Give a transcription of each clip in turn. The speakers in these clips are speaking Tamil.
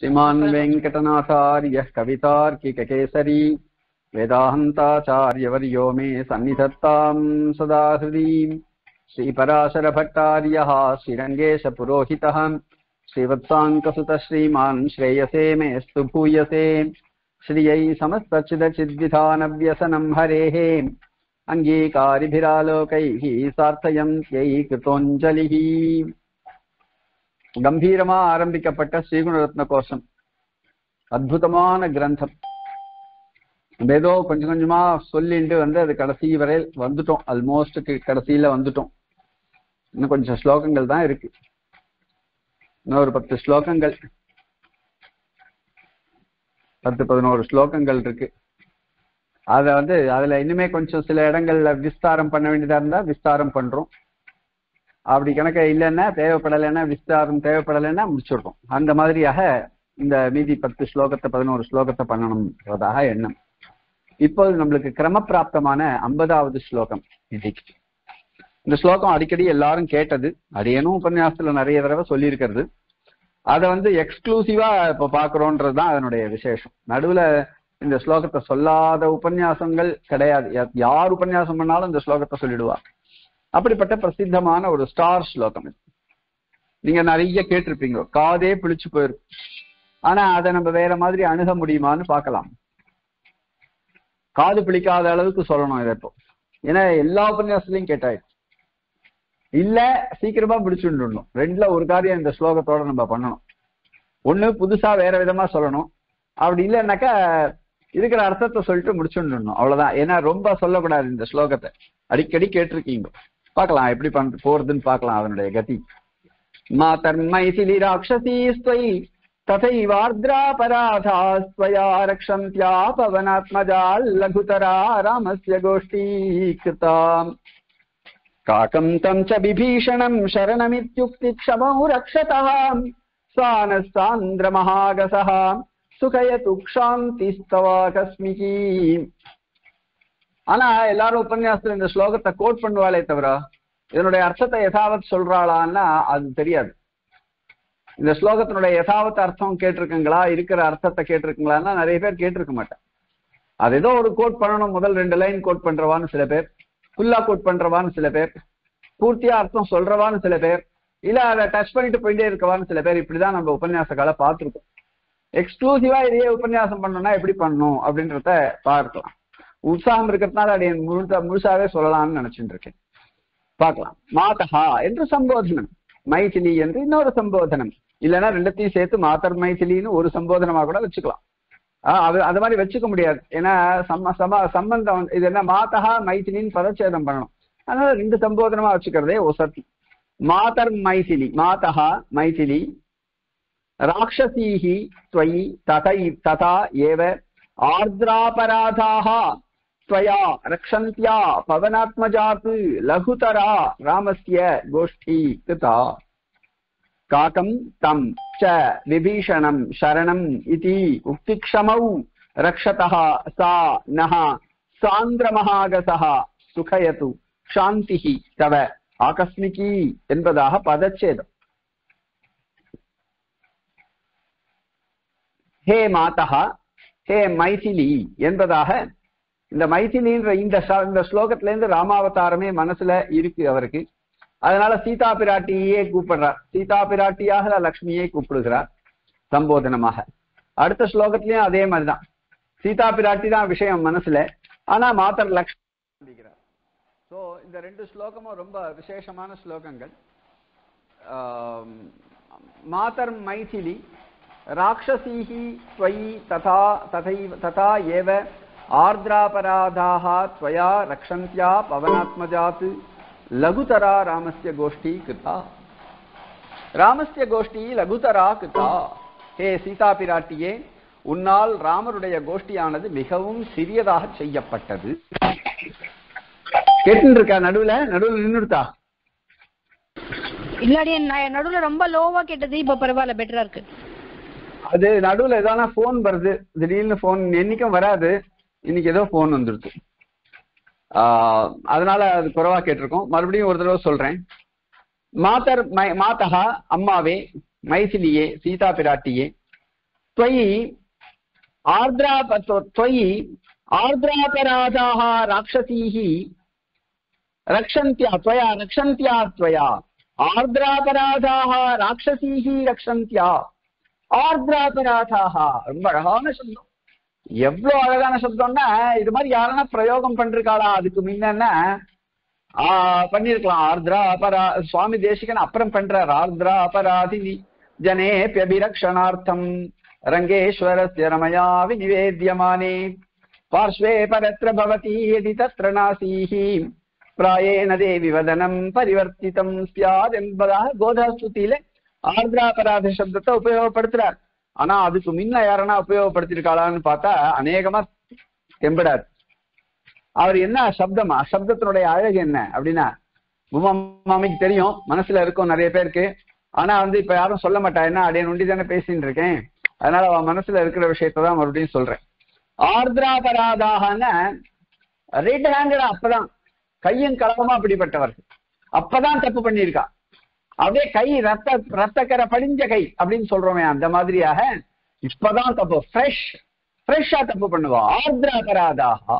श्रीमान् वेङ्कटनाथार्यः कवितार्किककेसरी, वेदान्ताचार्यवर्यो मे सन्निधत्ताम् सदा हृदीम् श्रीपराशरभट्टार्यः श्रीरङ्गेशपुरोहितः। श्रीवत्साङ्कसुतः श्रीमान् श्रेयसे मेऽस्तु भूयसे। श्रियै समस्तचिदचिद्विधानव्यसनम् हरेः। अङ्गीकारिभिरालोकैः सार्थयन्त्यै कृतोञ्जलिः கம்பீரமா ஆரம்பிக்கப்பட்ட ஸ்ரீகுணரத்ன கோஷம். அற்புதமான கிரந்தம். நம்ம ஏதோ கொஞ்சம் கொஞ்சமா சொல்லிட்டு வந்து அது கடைசி வரை வந்துட்டோம். ஆல்மோஸ்ட் கடைசியில வந்துட்டோம். இன்னும் கொஞ்சம் ஸ்லோகங்கள் தான் இருக்கு. இன்னும் ஒரு பத்து ஸ்லோகங்கள். பத்து பதினோரு ஸ்லோகங்கள் இருக்கு. அதை வந்து அதுல இன்னுமே கொஞ்சம் சில இடங்கள்ல விஸ்தாரம் பண்ண வேண்டியதா இருந்தா விஸ்தாரம் பண்றோம். அப்படி கணக்க இல்லைன்னா தேவைப்படலைன்னா விஸ்தாரம் தேவைப்படலைன்னா முடிச்சிடுறோம். அந்த மாதிரியாக இந்த மீதி பத்து ஸ்லோகத்தை பதினோரு ஸ்லோகத்தை பண்ணணும்ன்றதாக எண்ணம். இப்போது நம்மளுக்கு கிரமப்பிராப்தமான ஐம்பதாவது ஸ்லோகம் இன்னைக்கு இந்த ஸ்லோகம் அடிக்கடி எல்லாரும் கேட்டது. அது ஏனும் உபன்யாசத்துல நிறைய தடவை சொல்லியிருக்கிறது. அதை வந்து எக்ஸ்க்ளூசிவா இப்ப பாக்குறோன்றது தான் அதனுடைய விசேஷம். நடுவுல இந்த ஸ்லோகத்தை சொல்லாத உபன்யாசங்கள் கிடையாது. யார் உபன்யாசம் பண்ணாலும் இந்த ஸ்லோகத்தை சொல்லிடுவா. அப்படிப்பட்ட பிரசித்தமான ஒரு ஸ்டார் ஸ்லோகம் இது. நீங்க நிறைய கேட்டிருப்பீங்க. காதே பிடிச்சு போயிருக்கு ஆனா அதை நம்ம வேற மாதிரி அணுக முடியுமான்னு பார்க்கலாம். காது பிடிக்காத அளவுக்கு சொல்லணும் இதை இப்போ. ஏன்னா எல்லா உபன்யாசத்துலையும் கேட்டாயிடுச்சு. இல்ல சீக்கிரமா பிடிச்சுடணும் ரெண்டுல ஒரு காரியம் இந்த ஸ்லோகத்தோட நம்ம பண்ணணும். ஒண்ணு புதுசா வேற விதமா சொல்லணும். அப்படி இல்லைன்னாக்கா இருக்கிற அர்த்தத்தை சொல்லிட்டு முடிச்சுடணும் அவ்வளவுதான். ஏன்னா ரொம்ப சொல்லக்கூடாது இந்த ஸ்லோகத்தை. அடிக்கடி கேட்டிருக்கீங்க. பார்க்கலாம் எப்படி பண்ற போறதுன்னு பார்க்கலாம் அதனுடைய கதி மாதர்மைசிலி ராட்சசி ஸ்வை तथैवार्द्रापराधा स्वया रक्षन्त्या पवनात्मजा लघुतरा रामस्य गोष्ठीकृता काकम् तम् च विभीषणम् शरणमित्युक्तिक्षमौ रक्षतः सा नः सान्द्रमहागसः சுகயது க்ஷாந்திஸ்தவா கஸ்மிகி ஆனா எல்லாரும் உபன்யாசத்துல இந்த ஸ்லோகத்தை கோட் பண்ணுவாளே தவிர இதனுடைய அர்த்தத்தை யசாவத் சொல்றாளான்னா அது தெரியாது. இந்த ஸ்லோகத்தினுடைய யசாவத் அர்த்தம் கேட்டிருக்குங்களா? இருக்கிற அர்த்தத்தை கேட்டிருக்குங்களான்னா நிறைய பேர் கேட்டிருக்க மாட்டேன் அது ஏதோ ஒரு கோட் பண்ணணும் முதல் ரெண்டு லைன் கோட் பண்றவான்னு சில பேர் ஃபுல்லா கோட் பண்றவான்னு சில பேர் பூர்த்தியா அர்த்தம் சொல்றவான்னு சில பேர் இல்ல அதை டச் பண்ணிட்டு போயிட்டே இருக்கவான்னு சில பேர் இப்படிதான் நம்ம உபன்யாசக்கால பார்த்திருக்கோம். எக்ஸ்க்ளூசிவா இதையே உபன்யாசம் பண்ணணும்னா எப்படி பண்ணணும் அப்படின்றத பார்க்கலாம். உற்சாகம் இருக்கிறதுனால அது என் முழுசாவே சொல்லலாம்னு நினைச்சுட்டு இருக்கேன். பார்க்கலாம். மாதஹா என்று சம்போதனம். மைதிலி என்று இன்னொரு சம்போதனம். இல்லைன்னா ரெண்டத்தையும் சேர்த்து மாதர் மைதிலின்னு ஒரு சம்போதனமா கூட வச்சுக்கலாம். அது அது மாதிரி வச்சுக்க முடியாது. ஏன்னா சம்ம சம சம்பந்தம் இது என்ன மாதஹா மைதிலின்னு பதச்சேதம் பண்ணணும். அதனால ரெண்டு சம்போதனமா வச்சுக்கிறதே ஒசத்தி. மாதர் மைதிலி மாதஹா மைதிலி ராட்சசீஹி துவயி ததை ததா ஏவ ஆர்திராபராதாக त्वया रक्षन्त्या पवनात्मजात् लघुतरा रामस्य गोष्ठी कृता काकम् तम् च विभीषणम् शरणम् इति उक्तिक्षमौ रक्षतः सा नः சாந்திரமகாகசः சுகயது சாந்திஹி தவ ஆகஸ்மிகி என்பதாக பதச்சேதம் ஹே மாதா ஹே மைதிலி என்பதாக இந்த மைதினின்ற இந்த இந்த ஸ்லோகத்துல இருந்து ராமாவதாரமே மனசுல இருக்கு அவருக்கு. அதனால சீதா பிராட்டியே கூப்பிடுறார். சீதா பிராட்டியாக லக்ஷ்மியை கூப்பிடுகிறார் சம்போதனமாக. அடுத்த ஸ்லோகத்திலயும் அதே மாதிரிதான். சீதா பிராட்டி தான் விஷயம் மனசுல. ஆனா மாத்தர் லக்ஷ்மி சோ இந்த ரெண்டு ஸ்லோகமும் ரொம்ப விசேஷமான ஸ்லோகங்கள். மாதர் மைதிலி ராட்சசீஹி ஸ்வயி ததா ததை ததா ஏவ आर्द्रापराधाः त्वया रक्षन्त्या पवनात्मजात् लघुतरा रामस्य गोष्ठी कृता ராமஸ்ய கோஷ்டி லகுதரா கிருதா ஹே சீதா பிராட்டியே உன்னால் ராமருடைய கோஷ்டியானது மிகவும் சிறியதாக செய்யப்பட்டது கேட்டு இருக்கா நடுவுல நடுவுல நின்றுட்டா இல்லாடி நடுவுல ரொம்ப லோவா கேட்டது இப்ப பரவாயில்ல பெட்டரா இருக்கு அது நடுவுல ஏதான போன் வருது திடீர்னு போன் என்னைக்கும் வராது இன்னைக்கு ஏதோ போன் வந்துருது அதனால அது குறைவா கேட்டிருக்கோம் மறுபடியும் ஒரு தடவை சொல்றேன் மாதர் மாதகா அம்மாவே மைசிலியே சீதா பிராட்டியே त्वयि आर्द्राप त्वयि आर्द्रापराधाः राक्षसीः रक्षन्त्या त्वया रक्षन्त्या त्वया ஆர்திராபராதாக ராட்சசீகி ரக்ஷந்தியா ஆர்திராபராதாக ரொம்ப அழகான சப்தம் எவ்வளவு அழகான சப்தம்னா இது மாதிரி யாரனா பிரயோகம் பண்றாளா அதுக்கு முன்னன்னா பண்ணிருக்கலாம். ஆர்திரா அபரா சுவாமி தேசிகன் அப்புறம் பண்றார். ஆர்திரா அபராதி ஜனே பியபிரக்ஷணார்த்தம். ரங்கேஸ்வரஸ்ய ரமயா விநிவேத்தியமானே பார்ஸ்வே பரத்ர பவதி யதி தத்ர நாசீஹி. பிராயேன தேவி வதனம் பரிவர்த்திதம். சியாத் என்பதாக கோதாஸ்துதியில ஆர்திராபராத சப்தத்தை உபயோகப்படுத்துறார். ஆனா அதுக்கு முன்ன யாரனா உபயோகப்படுத்திருக்காளான்னு பார்த்தா அநேகமா தெம்பிடாது அவர் என்ன சப்தமா? சப்தத்தினுடைய அழகு என்ன? அப்படின்னா உமா மாமிக்கு தெரியும் மனசுல இருக்கும் நிறைய பேருக்கு. ஆனா வந்து இப்ப யாரும் சொல்ல மாட்டா என்ன அடைய நொண்டி தானே பேசிட்டு இருக்கேன். அதனால அவன் மனசுல இருக்கிற விஷயத்தை தான் மறுபடியும் சொல்றேன். ஆர்திராபராதாகன ரைட் ஹேண்டடா அப்பதான் கையும் களவுமா அப்படிப்பட்டவர்கள் அப்பதான் தப்பு பண்ணியிருக்கா. அப்படியே கை ரத்த ரத்தக்கரை படிஞ்ச கை அப்படின்னு சொல்றோமே அந்த மாதிரியாக இப்பதான் தப்பு. ஃப்ரெஷ் ஃப்ரெஷ்ஷா தப்பு பண்ணுவோம் ஆர்திராபராதாக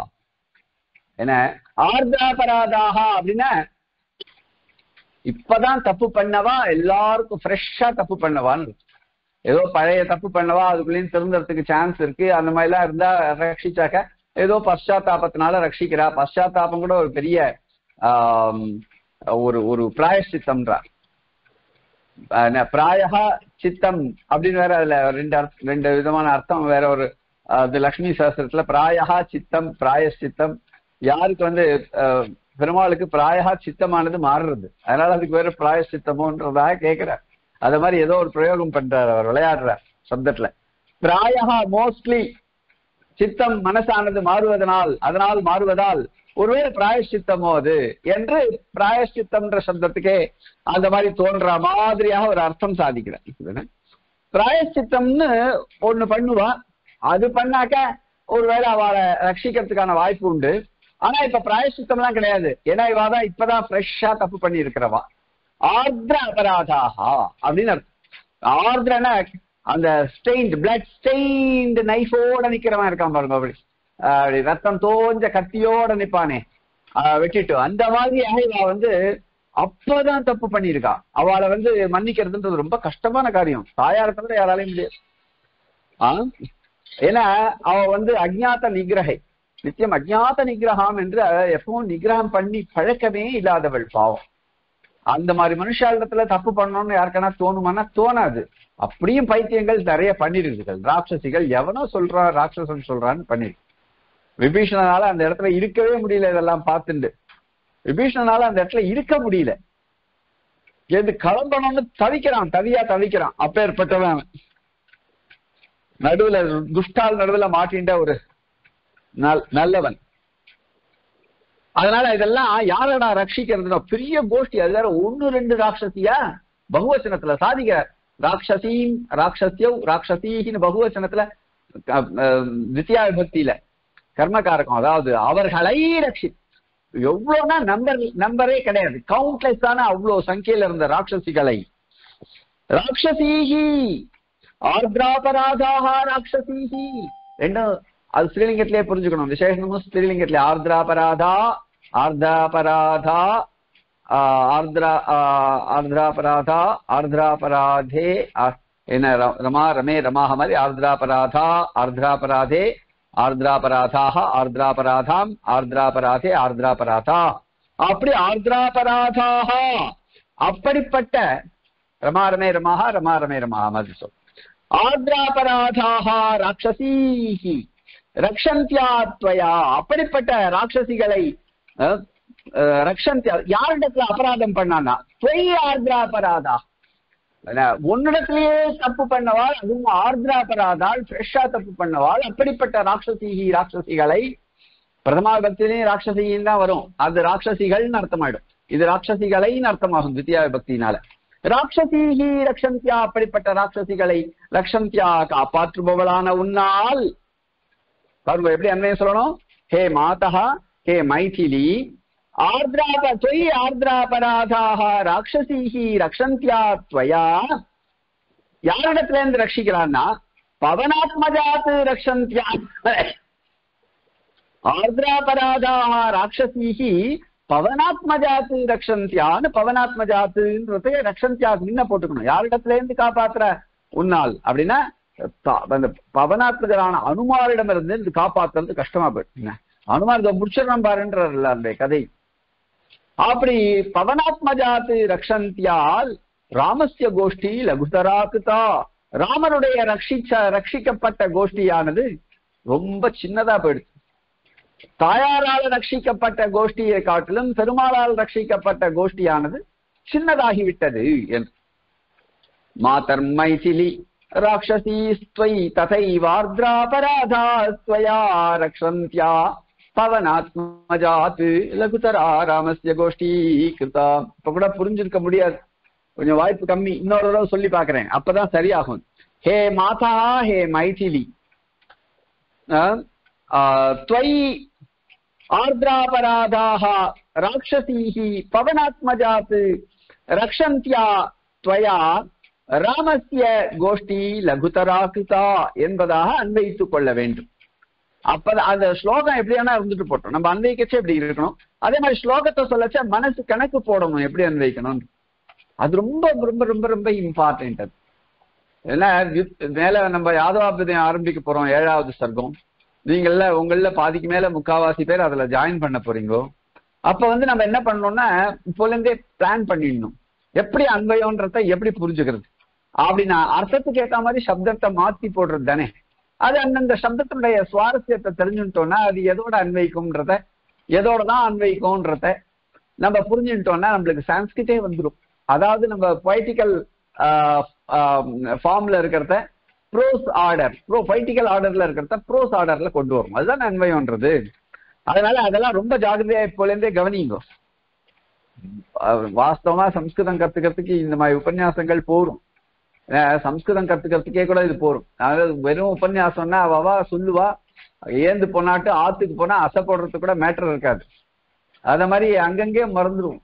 என்ன? ஆர்திராபராதாக அப்படின்னா இப்பதான் தப்பு பண்ணவா? எல்லாருக்கும் ஃப்ரெஷ்ஷா தப்பு பண்ணவான்னு ஏதோ பழைய தப்பு பண்ணவா? அதுக்குள்ளேயும் திருந்துறதுக்கு சான்ஸ் இருக்கு. அந்த மாதிரிலாம் இருந்தா ரட்சிச்சாக்க ஏதோ பశ్చాத்தாபத்தினால ரட்சிக்கிறா. பశ్చాத்தாபம் கூட ஒரு பெரிய ஒரு ஒரு பிராயஷ்டித்தம்ன்றார் பிராயா சித்தம் அப்படின்னு வேற அதுல ரெண்டு ரெண்டு விதமான அர்த்தம் வேற ஒரு அது லக்ஷ்மி சாஸ்திரத்துல பிராயகா சித்தம் பிராயஷ்சித்தம் யாருக்கு வந்து பெருமாளுக்கு பிராயகா சித்தமானது மாறுறது. அதனால அதுக்கு வேற பிராயஷ்சித்தமோன்றதாக கேட்கிறார் அத மாதிரி ஏதோ ஒரு பிரயோகம் பண்றார் அவர் விளையாடுறார் சப்தத்துல. பிராயகா மோஸ்ட்லி சித்தம் மனசானது மாறுவதனால் அதனால் மாறுவதால் ஒருவேளை பிராயஷ்சித்தமோ அது? என்று பிராயஷ்சித்தம்ன்ற சப்தத்துக்கே அந்த மாதிரி தோன்ற மாதிரியாக ஒரு அர்த்தம் சாதிக்கிறேன் பிராயஷ்சித்தம்னு ஒண்ணு பண்ணுவா. அது பண்ணாக்க ஒருவேளை அவளை ரட்சிக்கிறதுக்கான வாய்ப்பு உண்டு. ஆனா இப்ப பிராயஷ்சித்தம்லாம் கிடையாது. ஏன்னா இவா தான் இப்பதான் ஃப்ரெஷ்ஷா தப்பு பண்ணி இருக்கிறவா ஆர்திர அபராதாகா அப்படின்னு அர்த்தம். ஆர்திரனா அந்த ஸ்டெயின்ட் பிளட் ஸ்டெயின்டு நைஃபோட நிக்கிறவன் இருக்கான் பாருங்க அப்படி ரத்தம் தோஞ்ச கத்தியோட நிப்பானே. ஆஹ் வெட்டிட்டு அந்த மாதிரி அகைவா வந்து அப்பதான் தப்பு பண்ணியிருக்கா. அவளை வந்து மன்னிக்கிறதுன்றது ரொம்ப கஷ்டமான காரியம். தாயார தவிர யாராலையும் முடியாது. ஆஹ் ஏன்னா அவ வந்து அஜ்ஞாத நிகிரகை. நித்தியம் அஜ்ஞாத நிகிரகம் என்று எப்பவும் நிகிரகம் பண்ணி பழக்கமே இல்லாதவள் பாவம். அந்த மாதிரி மனுஷாளிடத்துல தப்பு பண்ணணும்னு யாருக்கானா தோணுமானா தோணாது. அப்படியும் பைத்தியங்கள் நிறைய பண்ணிருக்குகள் ராட்சசிகள் எவனோ சொல்றான் ராட்சசன் சொல்றான்னு பண்ணிருக்கு விபீஷணனால அந்த இடத்துல இருக்கவே முடியல இதெல்லாம் பார்த்துண்டு. விபீஷணனால அந்த இடத்துல இருக்க முடியல. எது கிளம்பணும்னு தவிக்கிறான் தவியா தவிக்கிறான். அப்பேற்பட்டவன் அவன். நடுவுல துஷ்டால் நடுவுல மாட்டின்ற ஒரு நல்- நல்லவன். அதனால இதெல்லாம் யாரடா ரட்சிக்கிறதுனா பெரிய கோஷ்டி. அது வேற ஒண்ணு ரெண்டு ராட்சசியா பகுவச்சனத்துல சாதிக்கிறார். ராட்சசீம் ராட்சசியவ் ராட்சசீகின்னு பகுவச்சனத்துல வித்யா தித்தியா விபக்தியில கர்மகாரகம் அதாவது அவர்களை ரட்சி எவ்வளவுனா நம்பர் நம்பரே கிடையாது. கவுண்ட்லெஸ் தானே அவ்வளவு சங்கையில இருந்த ராட்சசிகளை. ராட்சசீகி! ஆர்திராபராதாக ராட்சசீகி! ரெண்டும் அது ஸ்ரீலிங்கத்திலே புரிஞ்சுக்கணும். விசேஷமும் ஸ்ரீலிங்கத்திலே. ஆர்திராபராதா ஆர்தாபராதா ஆஹ் ஆர்திரா ஆஹ் ஆர்திராபராதா ஆர்திராபராதே என்ன ர- ரமா ரமே ரமாக மாதிரி ஆர்திராபராதா ஆர்திராபராதே ஆர்திராபராதாக ஆர்திராபராதாம் ஆர்திராபராதே ஆர்திராபராதா. அப்படி ஆர்திராபராதாக அப்படிப்பட்ட ரமாரமே ரமாக ரமாரமே ரமாக மாதிரி சொல். ஆர்திராபராதாக ராட்சசீஹி. ரக்ஷந்தியாத்வயா. அப்படிப்பட்ட ராட்சசிகளை ரக்ஷந்தியா யாரிடத்துல அபராதம் பண்ணானா பொய் ஆர்திராபராதா. உன்னிடத்திலேயே தப்பு பண்ணவாள் அதுவும் ஆர்திராபராதால் ஃப்ரெஷ்ஷா தப்பு பண்ணவாள். அப்படிப்பட்ட ராட்சசிகி ராட்சசிகளை பிரதமா பக்தியிலையும் தான் வரும். அது ராட்சசிகள்னு அர்த்தமாயிடும். இது ராட்சசிகளைன்னு அர்த்தமாகும் தித்யா விபக்தியினால. ராட்சசீகி ரக்ஷந்தியா அப்படிப்பட்ட ராட்சசிகளை ரக்ஷந்தியா காப்பாற்றுபவளான உன்னால். பாருங்க எப்படி அன்னையும் சொல்லணும்? ஹே மாதா ஹே மைதிலி ஆர்திராப தொய் ஆர்திராபராதாக ராட்சசீகி ரக்ஷந்தியா துவயா யாரிடத்துல இருந்து ரட்சிக்கிறான்னா பவனாத்மஜாத் ரக்ஷந்தியா ஆர்திராபராதாக ராட்சசீகி பவனாத்மஜாத்து ரக்ஷந்தியான்னு பவனாத்மஜாத்துன்றது ரக்ஷந்தியா முன்ன போட்டுக்கணும். யாரிடத்துல இருந்து காப்பாத்துற? உன்னால். அப்படின்னா அந்த பவனாத்மஜரான அனுமாரிடமிருந்து இருந்து காப்பாத்துறது கஷ்டமா போயிடுச்சுங்க அனுமார் இதை முடிச்சிடணும் பாருன்றல அந்த கதை. அப்படி பவனாத்மஜாத்து ரக்ஷந்தியால் ராமஸ்ய கோஷ்டி லகுதராக்குதா ராமனுடைய ரட்சிச்ச ரட்சிக்கப்பட்ட கோஷ்டியானது ரொம்ப சின்னதா போயிடுச்சு. தாயாரால் ரட்சிக்கப்பட்ட கோஷ்டியை காட்டிலும் பெருமாளால் ரட்சிக்கப்பட்ட கோஷ்டியானது சின்னதாகிவிட்டது என்று. மாதர் மைதிலி ராட்சசீஸ்த்வை ததைவார்திராபராதா ஸ்வயா ரக்ஷந்தியா. பவனாத்மஜாத் லகுதரா ராமஸ்ய கோஷ்டி கிருதா இப்ப கூட புரிஞ்சிருக்க முடியாது கொஞ்சம் வாய்ப்பு கம்மி இன்னொரு தடவை சொல்லி பார்க்கிறேன் அப்பதான் சரியாகும் ஹே மாதா ஹே மைதிலி அஹ், ஆஹ், त्वयि आर्द्रापराधाः राक्षसीः पवनात्मजात् रक्षन्त्या त्वया ராமஸ்ய கோஷ்டி லகுதரா கிருதா என்பதாக அன்வைத்துக் கொள்ள வேண்டும் அப்ப அந்த ஸ்லோகம் எப்படியானா இருந்துட்டு போட்டோம். நம்ம அன்வைக்கச்சே எப்படி இருக்கணும். அதே மாதிரி ஸ்லோகத்தை சொல்லச்ச மனசு கணக்கு போடணும் எப்படி அன்வைக்கணும் அது ரொம்ப ரொம்ப ரொம்ப ரொம்ப இம்பார்ட்டன்ட் அது. ஏன்னா மேல நம்ம யாதவாபதியம் ஆரம்பிக்க போறோம் ஏழாவது சர்க்கம். நீங்கள உங்கள பாதிக்கு மேல முக்காவாசி பேர் அதுல ஜாயின் பண்ண போறீங்கோ. அப்ப வந்து நம்ம என்ன பண்ணணும்னா இப்போல இருந்தே பிளான் பண்ணிடணும். எப்படி அன்பயோன்றத எப்படி புரிஞ்சுக்கிறது? அப்படின்னா அர்த்தத்துக்கு ஏற்ற மாதிரி சப்தத்தை மாத்தி போடுறது தானே. அது அந்தந்த சப்தத்தினுடைய சுவாரஸ்யத்தை தெரிஞ்சுட்டோம்னா அது எதோட அன்வைக்கும்ன்றத எதோட தான் அன்வைக்கும்ன்றத நம்ம புரிஞ்சுட்டோம்னா நம்மளுக்கு சான்ஸ்கிரிட்டே வந்துடும் அதாவது நம்ம பொய்டிக்கல் ஃபார்ம்ல இருக்கிறத ப்ரோஸ் ஆர்டர் ப்ரோ பொய்டிக்கல் ஆர்டர்ல இருக்கிறத ப்ரோஸ் ஆர்டர்ல கொண்டு வரும். அதுதான் அன்வயம்ன்றது அதனால அதெல்லாம் ரொம்ப ஜாகிரதையா இப்போலேருந்தே கவனிங்க. வாஸ்தவமா சம்ஸ்கிருதம் கத்துக்கிறதுக்கு இந்த மாதிரி உபன்யாசங்கள் போரும். சம்ஸ்கிருதம் கத்துக்கிறதுக்கே கூட இது போரும். அதாவது வெறும் உபன்யாசம்னா அவவா சொல்லுவா. ஏந்து போனாட்டு ஆத்துக்கு போனா அசைப்படுறது கூட மேட்டர் இருக்காது. அத மாதிரி அங்கங்கே மறந்துடும்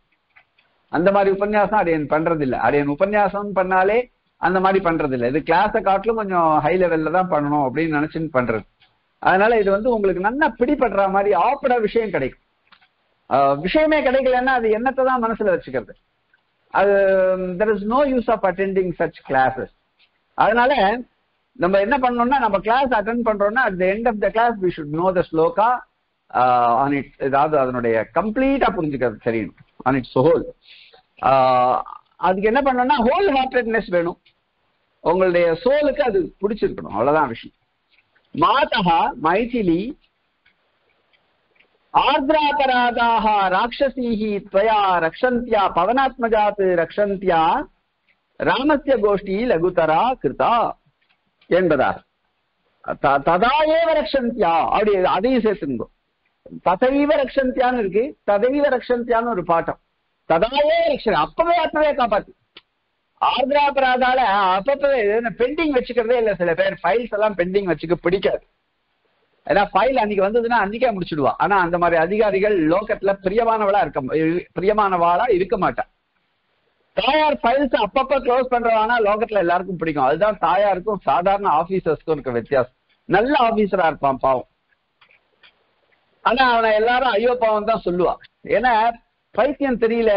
அந்த மாதிரி உபன்யாசம் அடையன் பண்றதில்லை. இல்ல அடையன் உபன்யாசம் பண்ணாலே அந்த மாதிரி பண்றதில்லை. இது கிளாஸை காட்டிலும் கொஞ்சம் ஹை லெவல்ல தான் பண்ணணும் அப்படின்னு நினைச்சுன்னு பண்றது. அதனால இது வந்து உங்களுக்கு நல்லா பிடிபடுற மாதிரி ஆப்பட விஷயம் கிடைக்கும். விஷயமே கிடைக்கலன்னா அது என்னத்தை தான் மனசுல வச்சுக்கிறது? அது there is no use of attending such classes அதனால நம்ம என்ன பண்ணோம்னா நம்ம கிளாஸ் அட்டென்ட் பண்றோம்னா at the end of the class we should know the shloka on it ஏதாவது அதனுடைய கம்ப்ளீட்டா புரிஞ்சுக்கிறது தெரியும் ஆன் இட்ஸ் ஹோல் அதுக்கு என்ன பண்ணோம்னா ஹோல் ஹார்ட்டட்னஸ் வேணும். உங்களுடைய சோலுக்கு அது பிடிச்சிருக்கணும் அவ்வளவுதான் விஷயம். மாதா மைதிலி ஆர்திராபராதாக ராட்சசீஹி त्वया ரக்ஷந்தியா பவனாத்மஜாத் ரக்ஷந்தியா ராமஸ்ய கோஷ்டி லகுதரா கிருதா என்பதாக த- ததா ஏவ ரக்ஷந்தியா அப்படி அதையும் சேர்த்துங்க ததைவ ரக்ஷந்தியான்னு இருக்கு ததைவ ரக்ஷந்தியான்னு ஒரு பாட்டம் ததாயே ரக்ஷன் அப்பவே அப்பவே காப்பாத்து ஆர்திராபராதால அப்பப்பவே பெண்டிங் வச்சுக்கிறதே இல்ல சில பேர் ஃபைல்ஸ் எல்லாம் பெண்டிங் வச்சுக்க பிடிக்காது ஏன்னா ஃபைல் அன்னைக்கு வந்ததுன்னா அன்னைக்கே முடிச்சிடுவா. ஆனா அந்த மாதிரி அதிகாரிகள் லோக்கத்துல பிரியமானவளா இருக்க பிரியமானவாளா இருக்க மாட்டா. தாயார் ஃபைல்ஸ் அப்பப்ப க்ளோஸ் பண்றவானா லோகத்துல எல்லாருக்கும் பிடிக்கும். அதுதான் தாயாருக்கும் சாதாரண ஆபீசர்ஸ்க்கும் இருக்க வித்தியாசம். நல்ல ஆபீசரா இருப்பான் பாவம். ஆனா அவனை எல்லாரும் ஐயோ பாவம் தான் சொல்லுவான் ஏன்னா பைத்தியம் தெரியல.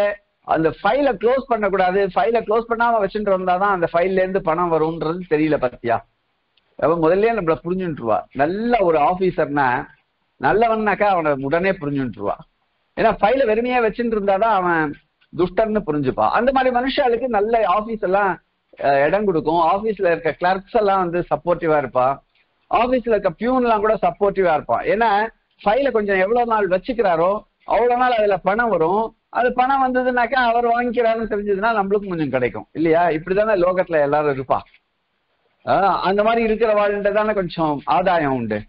அந்த ஃபைலை க்ளோஸ் பண்ணக்கூடாது. ஃபைலை க்ளோஸ் பண்ணாம வச்சுட்டு வந்தாதான் அந்த ஃபைல்ல இருந்து பணம் வரும்ன்றது தெரியல பத்தியா? அவன் முதல்ல நம்மள புரிஞ்சுட்டுருவா நல்ல ஒரு ஆபீசர்னா நல்லவன்னாக்கா அவனை உடனே புரிஞ்சுட்டுருவா ஏன்னா ஃபைல வெறுமையா வச்சுட்டு இருந்தாதான் அவன் துஷ்டன்னு புரிஞ்சுப்பா. அந்த மாதிரி மனுஷாளுக்கு நல்ல ஆபீஸ் எல்லாம் இடம் கொடுக்கும். ஆபீஸ்ல இருக்க கிளர்க்ஸ் எல்லாம் வந்து சப்போர்ட்டிவா இருப்பான் ஆபீஸ்ல இருக்க பியூன் எல்லாம் கூட சப்போர்ட்டிவா இருப்பான். ஏன்னா ஃபைல கொஞ்சம் எவ்வளவு நாள் வச்சுக்கிறாரோ அவ்வளவு நாள் அதுல பணம் வரும். அது பணம் வந்ததுனாக்கா அவர் வாங்கிக்கிறாருன்னு தெரிஞ்சதுன்னா நம்மளுக்கும் கொஞ்சம் கிடைக்கும். இல்லையா? இப்படிதானே லோகத்துல எல்லாரும் இருப்பா. அந்த மாதிரி இருக்கிற வாழ்கிட்ட தானே கொஞ்சம் ஆதாயம் உண்டு.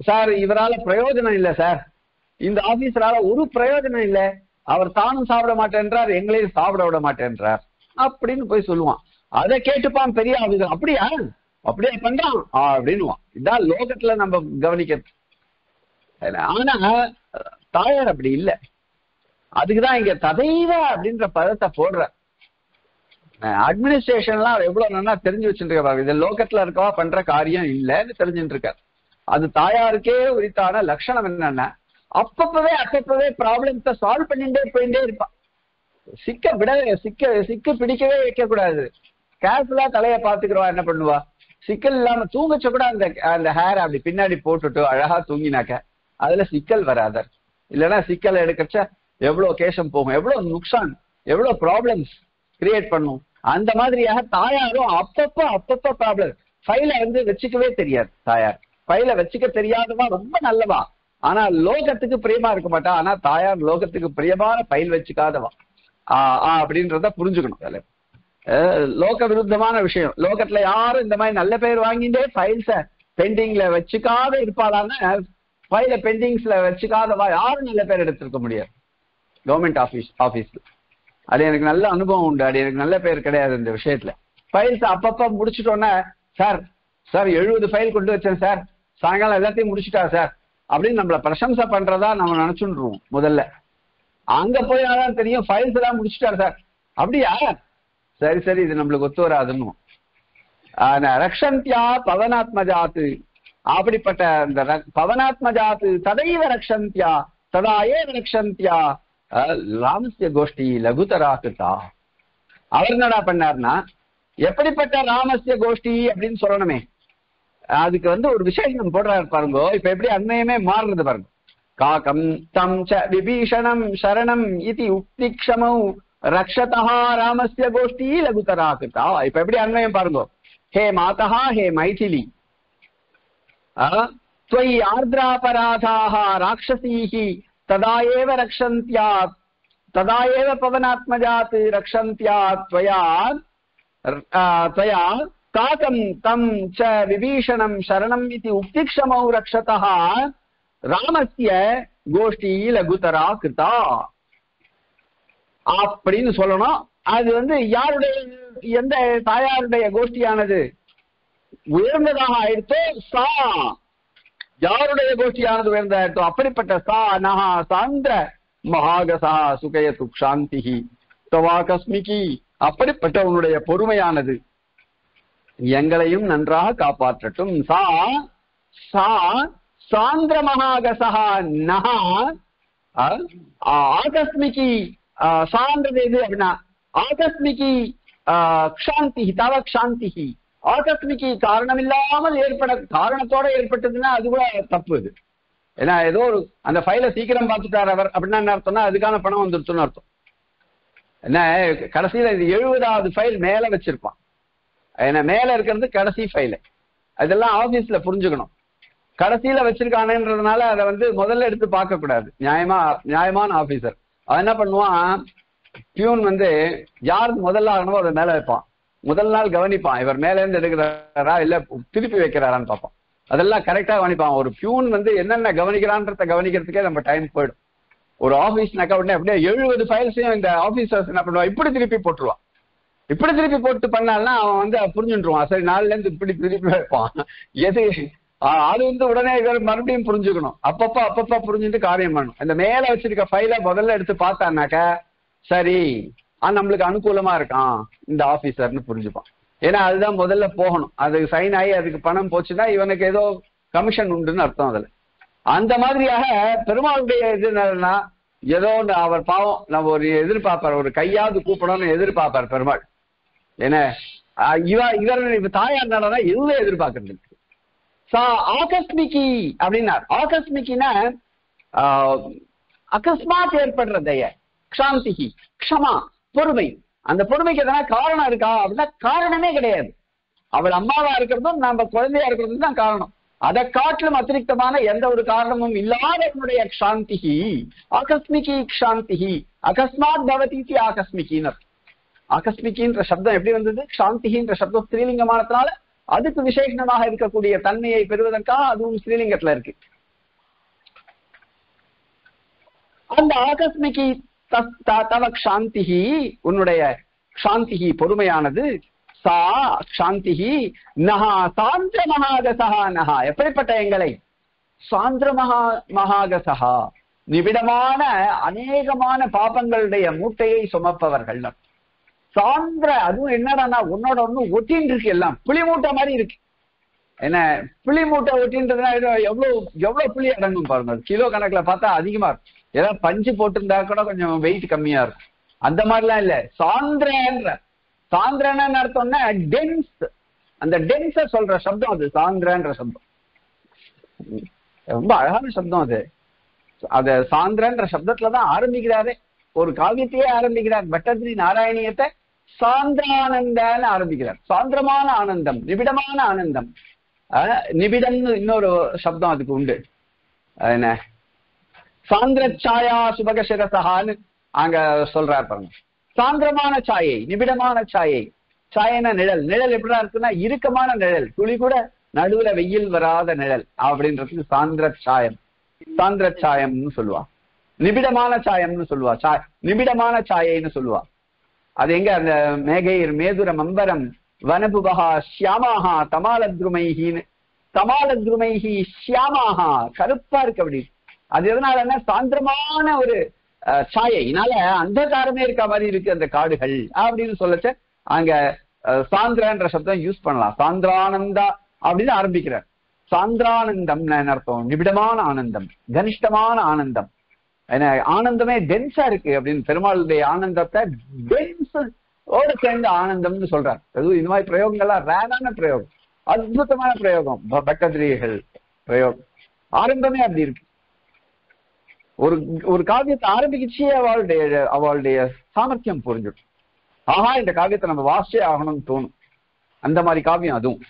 சார் இவரால பிரயோஜனம் இல்லை சார். இந்த ஆபீஸரால ஒரு பிரயோஜனம் இல்லை. அவர் தானும் சாப்பிட மாட்டேன்றார் எங்களையும் சாப்பிட விட மாட்டேன்றார். அப்படின்னு போய் சொல்லுவான். அதை கேட்டுப்பான் பெரிய ஆபீசர். அப்படியா? அப்படியே பண்றான்? அப்படின்னுவான். இதான் லோகத்துல நம்ம கவனிக்கிறது. ஆனா தாயார் அப்படி இல்லை. அதுக்குதான் இங்க ததைவ அப்படின்ற பதத்தை போடுற அட்மினிஸ்ட்ரேஷன்லாம் எவ்வளவு நல்லா தெரிஞ்சு வச்சுட்டு பாருங்க இது லோகத்துல இருக்கவா பண்ற காரியம் இல்லைன்னு தெரிஞ்சுட்டு இருக்காரு அது தாயாருக்கே உரித்தான லட்சணம் என்னன்னா அப்பப்பவே அப்பப்பவே ப்ராப்ளம்ஸ சால்வ் பண்ணிட்டே போயிட்டே இருப்பான் சிக்க விட சிக்க சிக்க பிடிக்கவே வைக்க கூடாது கேர்ஃபுல்லா தலைய பாத்துக்கிறவா என்ன பண்ணுவா? சிக்கல் இல்லாம தூங்கச்ச கூட அந்த அந்த ஹேர் அப்படி பின்னாடி போட்டுட்டு அழகா தூங்கினாக்க அதுல சிக்கல் வராத. இல்லைன்னா சிக்கல் எடுக்கிறச்ச எவ்வளவு கேசம் போகும் எவ்வளவு நுக்சான் எவ்வளவு ப்ராப்ளம்ஸ் கிரியேட் பண்ணும். அந்த மாதிரியாக தாயாரும் அப்பப்ப அப்பப்ப ப்ராப்ளம் ஃபைல வந்து வச்சுக்கவே தெரியாது தாயார். ஃபைல வச்சுக்க தெரியாதவா ரொம்ப நல்லவா? ஆனா லோகத்துக்கு பிரியமா இருக்க மாட்டா. ஆனா தாயார் லோகத்துக்கு பிரியமான ஃபைல் வச்சுக்காதவா? ஆஹ் அப்படின்றத புரிஞ்சுக்கணும் அதுல. லோக விருத்தமான விஷயம். லோகத்துல யாரும் இந்த மாதிரி நல்ல பேர் வாங்கிட்டே ஃபைல்ஸ பெண்டிங்ல வச்சுக்காத இருப்பாளான்னு ஃபைல பெண்டிங்ஸ்ல வச்சுக்காதவா? யாரும் நல்ல பேர் எடுத்திருக்க முடியாது. கவர்மெண்ட் ஆபீஸ் ஆஃபீஸ்ல அது எனக்கு நல்ல அனுபவம் உண்டு. அது எனக்கு நல்ல பேர் கிடையாது இந்த விஷயத்துல. ஃபைல்ஸ் அப்பப்ப முடிச்சிட்டோன்னே சார் சார் எழுபது ஃபைல் கொண்டு வச்சேன் சார். சாயங்காலம் எல்லாத்தையும் முடிச்சுட்டா சார். அப்படின்னு நம்மள பிரசம்சை பண்றதா நம்ம நினைச்சுருவோம் முதல்ல. அங்க போய் தான் தெரியும் ஃபைல்ஸ் எல்லாம் முடிச்சிட்டார் சார். அப்படியா? சரி சரி இது நம்மளுக்கு ஒத்து வராதுன்னு. ஆனா, ரக்ஷந்தியா பவனாத்மஜாத்து. அப்படிப்பட்ட அந்த ர- பவனாத்மஜாத்து ததைவ ரக்ஷந்தியா ததா ஏவ ரக்ஷந்தியா. அஹ், ராமஸ்ய கோஷ்டி லகுதரா கிருதா அவர் என்னடா பண்ணார்னா எப்படிப்பட்ட ராமஸ்ய கோஷ்டி அப்படின்னு சொல்லணுமே அதுக்கு வந்து ஒரு விசேஷம் போடுறாரு பாருங்க இப்ப எப்படி அன்மயமே மாறுறது பாருங்க காக்கம் தம் ச விபீஷணம் சரணம் இது உக்திக்ஷமௌ ரக்ஷதா ராமஸ்ய கோஷ்டி லகுதரா கிருதா இப்ப எப்படி அன்வயம் பாருங்க ஹே மாதா ஹே மைதிலி त्वयि आर्द्रापराधाः राक्षसीः तदा एव रक्षन्त्या तदा एव पवनात्मजात् रक्षन्त्या त्वया आ, त्वया काकं तं च विभीषणं शरणम् इति उक्तिक्षमौ रक्षतः ராமஸ்ய கோஷ்டி லகுதரா கிருதா அப்படின்னு சொல்லணும் அது வந்து யாருடைய எந்த தாயாருடைய கோஷ்டியானது உயர்ந்ததாக ஆயிடுத்தோ சா யாருடைய கோஷ்டியானது உயர்ந்தாயிடுத்தோ அப்படிப்பட்ட சா நகா சாந்திர மகாகசா சுகயத்து சாந்தி தவா கஸ்மிகி அப்படிப்பட்ட உன்னுடைய பொறுமையானது. எங்களையும் நன்றாக காப்பாற்றட்டும். சா சா சாந்திர மகாகசா நகா ஆகஸ்மிகி அஹ், சான்றது எது அப்படின்னா ஆகஸ்மிகி ஆஹ் க்ஷாந்தி தவ க்ஷாந்தி ஆகஸ்மிக்கு காரணம் இல்லாமல் ஏற்பட காரணத்தோட ஏற்பட்டதுன்னா அது கூட தப்பு இது. ஏன்னா ஏதோ ஒரு அந்த ஃபைலை சீக்கிரம் பார்த்துட்டார் அவர் அப்படின்னா என்ன அர்த்தம்னா அதுக்கான பணம் வந்துருச்சுன்னு அர்த்தம். என்ன கடைசியில இது எழுபதாவது ஃபைல் மேல வச்சிருப்பான். ஏன்னா மேல இருக்கிறது கடைசி ஃபைலு அதெல்லாம் ஆபீஸ்ல புரிஞ்சுக்கணும். கடைசியில வச்சிருக்கானேன்றதுனால அதை வந்து முதல்ல எடுத்து பார்க்க கூடாது நியாயமா நியாயமான ஆபீசர் அவன் என்ன பண்ணுவான்? பியூன் வந்து யாருக்கு முதல்ல ஆகணுமோ அதை மேல வைப்பான். முதல் நாள் கவனிப்பான். இவர் மேல இருந்து எடுக்கிறாரா இல்ல திருப்பி வைக்கிறாரான்னு பார்ப்பான். அதெல்லாம் கரெக்டா கவனிப்பான். ஒரு பியூன் வந்து என்னென்ன கவனிக்கிறான்றத கவனிக்கிறதுக்கே நம்ம டைம் போயிடும். ஒரு ஆபீஸ்னாக்கா உடனே அப்படியே எழுபது ஃபைல்ஸையும் இந்த ஆபீசர்ஸ் என்ன பண்ணுவான்? இப்படி திருப்பி போட்டுருவான். இப்படி திருப்பி போட்டு பண்ணால்னா அவன் வந்து புரிஞ்சுட்டுருவான் சரி நாலுல இருந்து இப்படி திருப்பி வைப்பான். எது? அது வந்து உடனே இவர் மறுபடியும் புரிஞ்சுக்கணும். அப்பப்ப அப்பப்ப புரிஞ்சுட்டு காரியம் பண்ணணும். இந்த மேல வச்சிருக்க ஃபைல முதல்ல எடுத்து பார்த்தானாக்க சரி நம்மளுக்கு அனுகூலமா இருக்கான் இந்த ஆபீசர்னு புரிஞ்சுப்பான். ஏன்னா அதுதான் முதல்ல போகணும். அது சைன் ஆகி அதுக்கு பணம் போச்சுன்னா இவனுக்கு ஏதோ கமிஷன் உண்டுன்னு அர்த்தம் அதுல. அந்த மாதிரியாக பெருமாளுடைய இது என்னன்னா ஏதோ ஒன்று அவர் பாவம் நம்ம ஒரு எதிர்பார்ப்பார் ஒரு கையாவது கூப்பிடணும்னு எதிர்பார்ப்பார் பெருமாள். என்ன இவ இவர் இவ தாயார் நடனா எதுவும் எதிர்பார்க்கறது சா ஆகஸ்மிகி அப்படின்னார். ஆகஸ்மிகினா அகஸ்மாத் ஏற்படுற தய க்ஷாந்திகி க்ஷமா. பொறுமை. அந்த பொறுமைக்கு எதனா காரணம் இருக்கா? அப்படின்னா காரணமே கிடையாது. அவள் அம்மாவா இருக்கிறதும் நம்ம குழந்தையா இருக்கிறது தான் காரணம். அதை காட்டிலும் அத்திரிக்தமான எந்த ஒரு காரணமும் இல்லாத என்னுடைய க்ஷாந்திகி ஆகஸ்மிகி சாந்தி அகஸ்மாத் பவதி ஆகஸ்மிகினர். அகஸ்மிகின்ற ஆகஸ்மிகின்ற சப்தம் எப்படி வந்தது? சாந்திகின்ற சப்தம் ஸ்ரீலிங்கமானதுனால அதுக்கு விசேஷமாக இருக்கக்கூடிய தன்மையை பெறுவதற்காக அதுவும் ஸ்ரீலிங்கத்துல இருக்கு. அந்த ஆகஸ்மிகி தவ சாந்திகி உன்னுடைய சாந்திகி பொறுமையானது சா சாந்திகி நகா சாந்திர மகாகசஹா நகா எப்படிப்பட்ட எங்களை? சாந்திர மகா மகாகசஹா. நிபிடமான அநேகமான பாபங்களுடைய மூட்டையை சுமப்பவர்கள் சாந்திர அதுவும் என்னடான்னா உன்னோட ஒண்ணு ஒட்டின்னு இருக்கு எல்லாம். புளி மூட்டை மாதிரி இருக்கு. என்ன? புளி மூட்டை ஒட்டின்றதுனா எவ்வளவு எவ்வளவு புளி அடங்கும் பாருங்க கிலோ கணக்குல பார்த்தா அதிகமா இருக்கும். ஏதாவது பஞ்சு போட்டிருந்தா கூட கொஞ்சம் வெயிட் கம்மியா இருக்கும். அந்த மாதிரிலாம் இல்ல. சாந்திரன்ற சாந்திரன்னு அர்த்தம்னா டென்ஸ் அந்த டென்ஸ சொல்ற சப்தம் அது சாந்திரன்ற சப்தம். ரொம்ப அழகான சப்தம் அது. அத சாந்திரன்ற சப்தத்துலதான் ஆரம்பிக்கிறாரு. ஒரு காவியத்தையே ஆரம்பிக்கிறார். பட்டத்திரி நாராயணியத்தை சாந்திரானந்தான்னு ஆரம்பிக்கிறார். சாந்திரமான ஆனந்தம் நிபிடமான ஆனந்தம். நிபிடம்னு இன்னொரு சப்தம் அதுக்கு உண்டு. என்ன? என்ன சாந்திரச்சாயா சுபகசிரசகான்னு அங்க சொல்றாரு பாருங்க. சாந்திரமான சாயை நிபிடமான சாயை. சாயன நிழல். நிழல் எப்படிதான் இருக்குன்னா இறுக்கமான நிழல். துளி கூட நடுவுல வெயில் வராத நிழல் அப்படின்றது சாந்திர சாயம் சாந்திர சாயம்னு சொல்லுவா. நிபிடமான சாயம்னு சொல்லுவா. சா நிபிடமான சாயைன்னு சொல்லுவா. அது எங்க? அந்த மேகைர் மேதுர மம்பரம் வனபுபகா ஷியாமாஹா தமாலத்ருமைஹின்னு. தமாலத்ருமைஹி ஷியாமாகா கருப்பா இருக்கு அப்படி. அது எதனாலன்னா சாந்திரமான ஒரு அஹ், சாயைனால அந்தகாரமே இருக்க மாதிரி இருக்கு அந்த காடுகள் அப்படின்னு சொல்லச்ச அங்க சாந்திரன்ற சப்தம் யூஸ் பண்ணலாம். சாந்திரானந்தா அப்படின்னு ஆரம்பிக்கிறார். சாந்திரானந்தம் அர்த்தம்? நிபிடமான ஆனந்தம் கனிஷ்டமான ஆனந்தம். என்ன ஆனந்தமே டென்ஸா இருக்கு அப்படின்னு பெருமாளுடைய ஆனந்தத்தை டென்ஸ் ஓடு சேர்ந்த ஆனந்தம்னு சொல்றார். அதுவும் இந்த மாதிரி பிரயோகங்கள்லாம் ரேரான பிரயோகம் அற்புதமான பிரயோகம் ப- பட்டதிரிகள் பிரயோகம். ஆரம்பமே அப்படி இருக்கு. ஒரு ஒரு காவியத்தை ஆரம்பிக்கச்சே அவளுடைய அவளுடைய சாமர்த்தியம் புரிஞ்சிடும் ஆஹா இந்த காவியத்தை நம்ம வாசிச்சே ஆகணும்னு தோணும். அந்த மாதிரி காவியம் அதுவும்.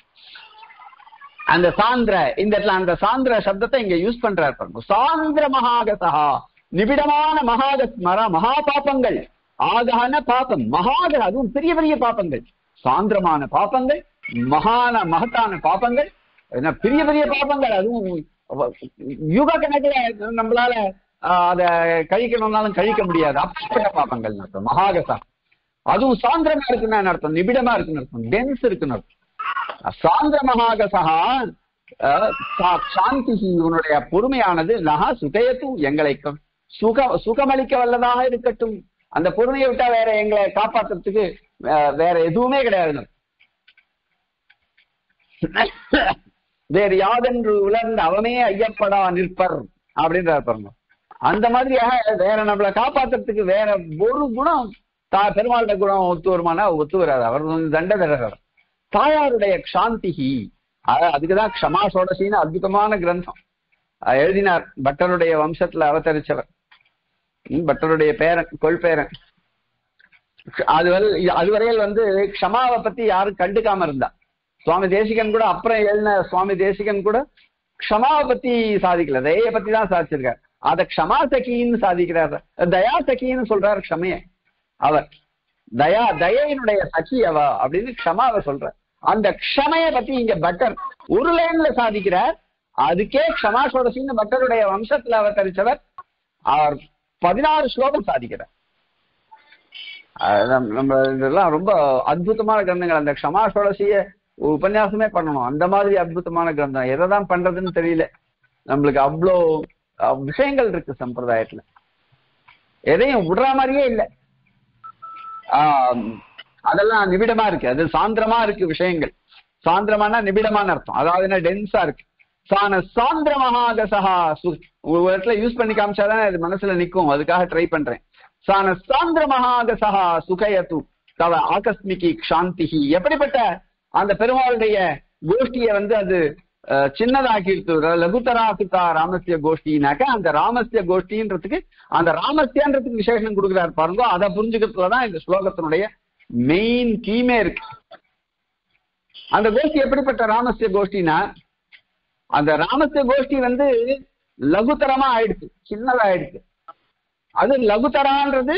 அந்த சாந்திர இந்த இடத்துல அந்த சாந்திர சப்தத்தை இங்க யூஸ் பண்றாரு பாருங்க. சாந்திர மகாகசா நிபிடமான மகாக மரா மகா பாப்பங்கள் ஆகான பாப்பம் மகாக அதுவும் பெரிய பெரிய பாப்பங்கள் சாந்திரமான பாப்பங்கள் மகான மகத்தான பாப்பங்கள் என்ன பெரிய பெரிய பாப்பங்கள் அதுவும் யுக கணக்குல நம்மளால அதை கழிக்கணும்னாலும் கழிக்க முடியாது. அப்படிப்பட்ட பாபங்கள் அர்த்தம். மகாகசா. அதுவும் சாந்திரமா இருக்குன்னு அர்த்தம்? நிபிடமா இருக்குன்னு அர்த்தம். டென்ஸ் இருக்குன்னு அர்த்தம். சாந்திர மகாகசா சாந்தி உன்னுடைய பொறுமையானது நகா சுகையத்தும் எங்களை சுக சுகமளிக்க வல்லதாக இருக்கட்டும். அந்த பொறுமையை விட்டா வேற எங்களை காப்பாத்துறதுக்கு வேற எதுவுமே கிடையாது. வேறு யாதென்று உலர்ந்த அவனே ஐயப்படா நிற்பர். அப்படின்றார் பாருங்க. அந்த மாதிரியாக வேற நம்மளை காப்பாத்துறதுக்கு வேற ஒரு குணம் தா பெருமாளுடைய குணம் ஒத்து வருமானா? ஒத்து வராது. அவர் வந்து தண்டதரர். தாயாருடைய சாந்திகி. அதுக்குதான் க்ஷமா சோடசின்னு அற்புதமான கிரந்தம். எழுதினார். பட்டருடைய வம்சத்துல அவதரிச்சவர். ம், பட்டருடைய பேரன் கொள்பேரன். அது அதுவரையில் வந்து க்ஷமாவை பத்தி யாரும் கண்டுக்காம இருந்தா. சுவாமி தேசிகன் கூட அப்புறம் எழுதின சுவாமி தேசிகன் கூட க்ஷமாவை பத்தி சாதிக்கல. தயைய பத்தி தான் சாதிச்சிருக்காரு. அத க்ஷமா சகின்னு சாதிக்கிறார். தயா சகின்னு சொல்றார் க்ஷமைய அவர் தயா தயையினுடைய சகி அவ அப்படின்னு க்ஷமாவை சொல்றார். அந்த க்ஷமைய பத்தி இங்க பட்டர் ஒரு லைன்ல சாதிக்கிறார். அதுக்கே க்ஷமா சோரசின்னு பட்டருடைய வம்சத்துல அவதரிச்சவர் அவர் பதினாறு ஸ்லோகம் சாதிக்கிறார். நம்ம- இதெல்லாம் ரொம்ப அற்புதமான கிரந்தங்கள். அந்த க்ஷமா சோடசிய உபன்யாசமே பண்ணணும். அந்த மாதிரி அற்புதமான கிரந்தம். எதை தான் பண்றதுன்னு தெரியல. நம்மளுக்கு அவ்வளோ விஷயங்கள் இருக்கு சம்பிரதாயத்துல. எதையும் விடுற மாதிரியே இல்லை. ஆஹ் அதெல்லாம் நிபிடமா இருக்கு. அது சாந்திரமா இருக்கு விஷயங்கள். சாந்திரமான நிபிடமான அர்த்தம். அதாவது என்ன டென்ஸா இருக்கு. சான சாந்திர மகாகசா சு- ஒரு இடத்துல யூஸ் பண்ணி காமிச்சாதான் அது மனசுல நிக்கும். அதுக்காக ட்ரை பண்றேன். சான சாந்திர மகாகசா சுகயத்து தவ ஆகஸ்மிகி க்ஷாந்திகி எப்படிப்பட்ட அந்த பெருமாளுடைய கோஷ்டியை வந்து அது சின்னதாக்கிடுத்து லகுத்தராசுக்கா ராமசிய கோஷ்டினாக்க அந்த ராமசிய கோஷ்டின்றதுக்கு அந்த ராமசியன்றதுக்கு விசேஷம் கொடுக்குறாரு பாருங்க அதை புரிஞ்சுக்கிறதுலதான் இந்த ஸ்லோகத்தினுடைய மெயின் தீமே இருக்கு. அந்த கோஷ்டி எப்படிப்பட்ட ராமசிய கோஷ்டினா அந்த ராமசிய கோஷ்டி வந்து லகுத்தரமா ஆயிடுச்சு சின்னதாயிடுச்சு. அது லகுத்தரான்றது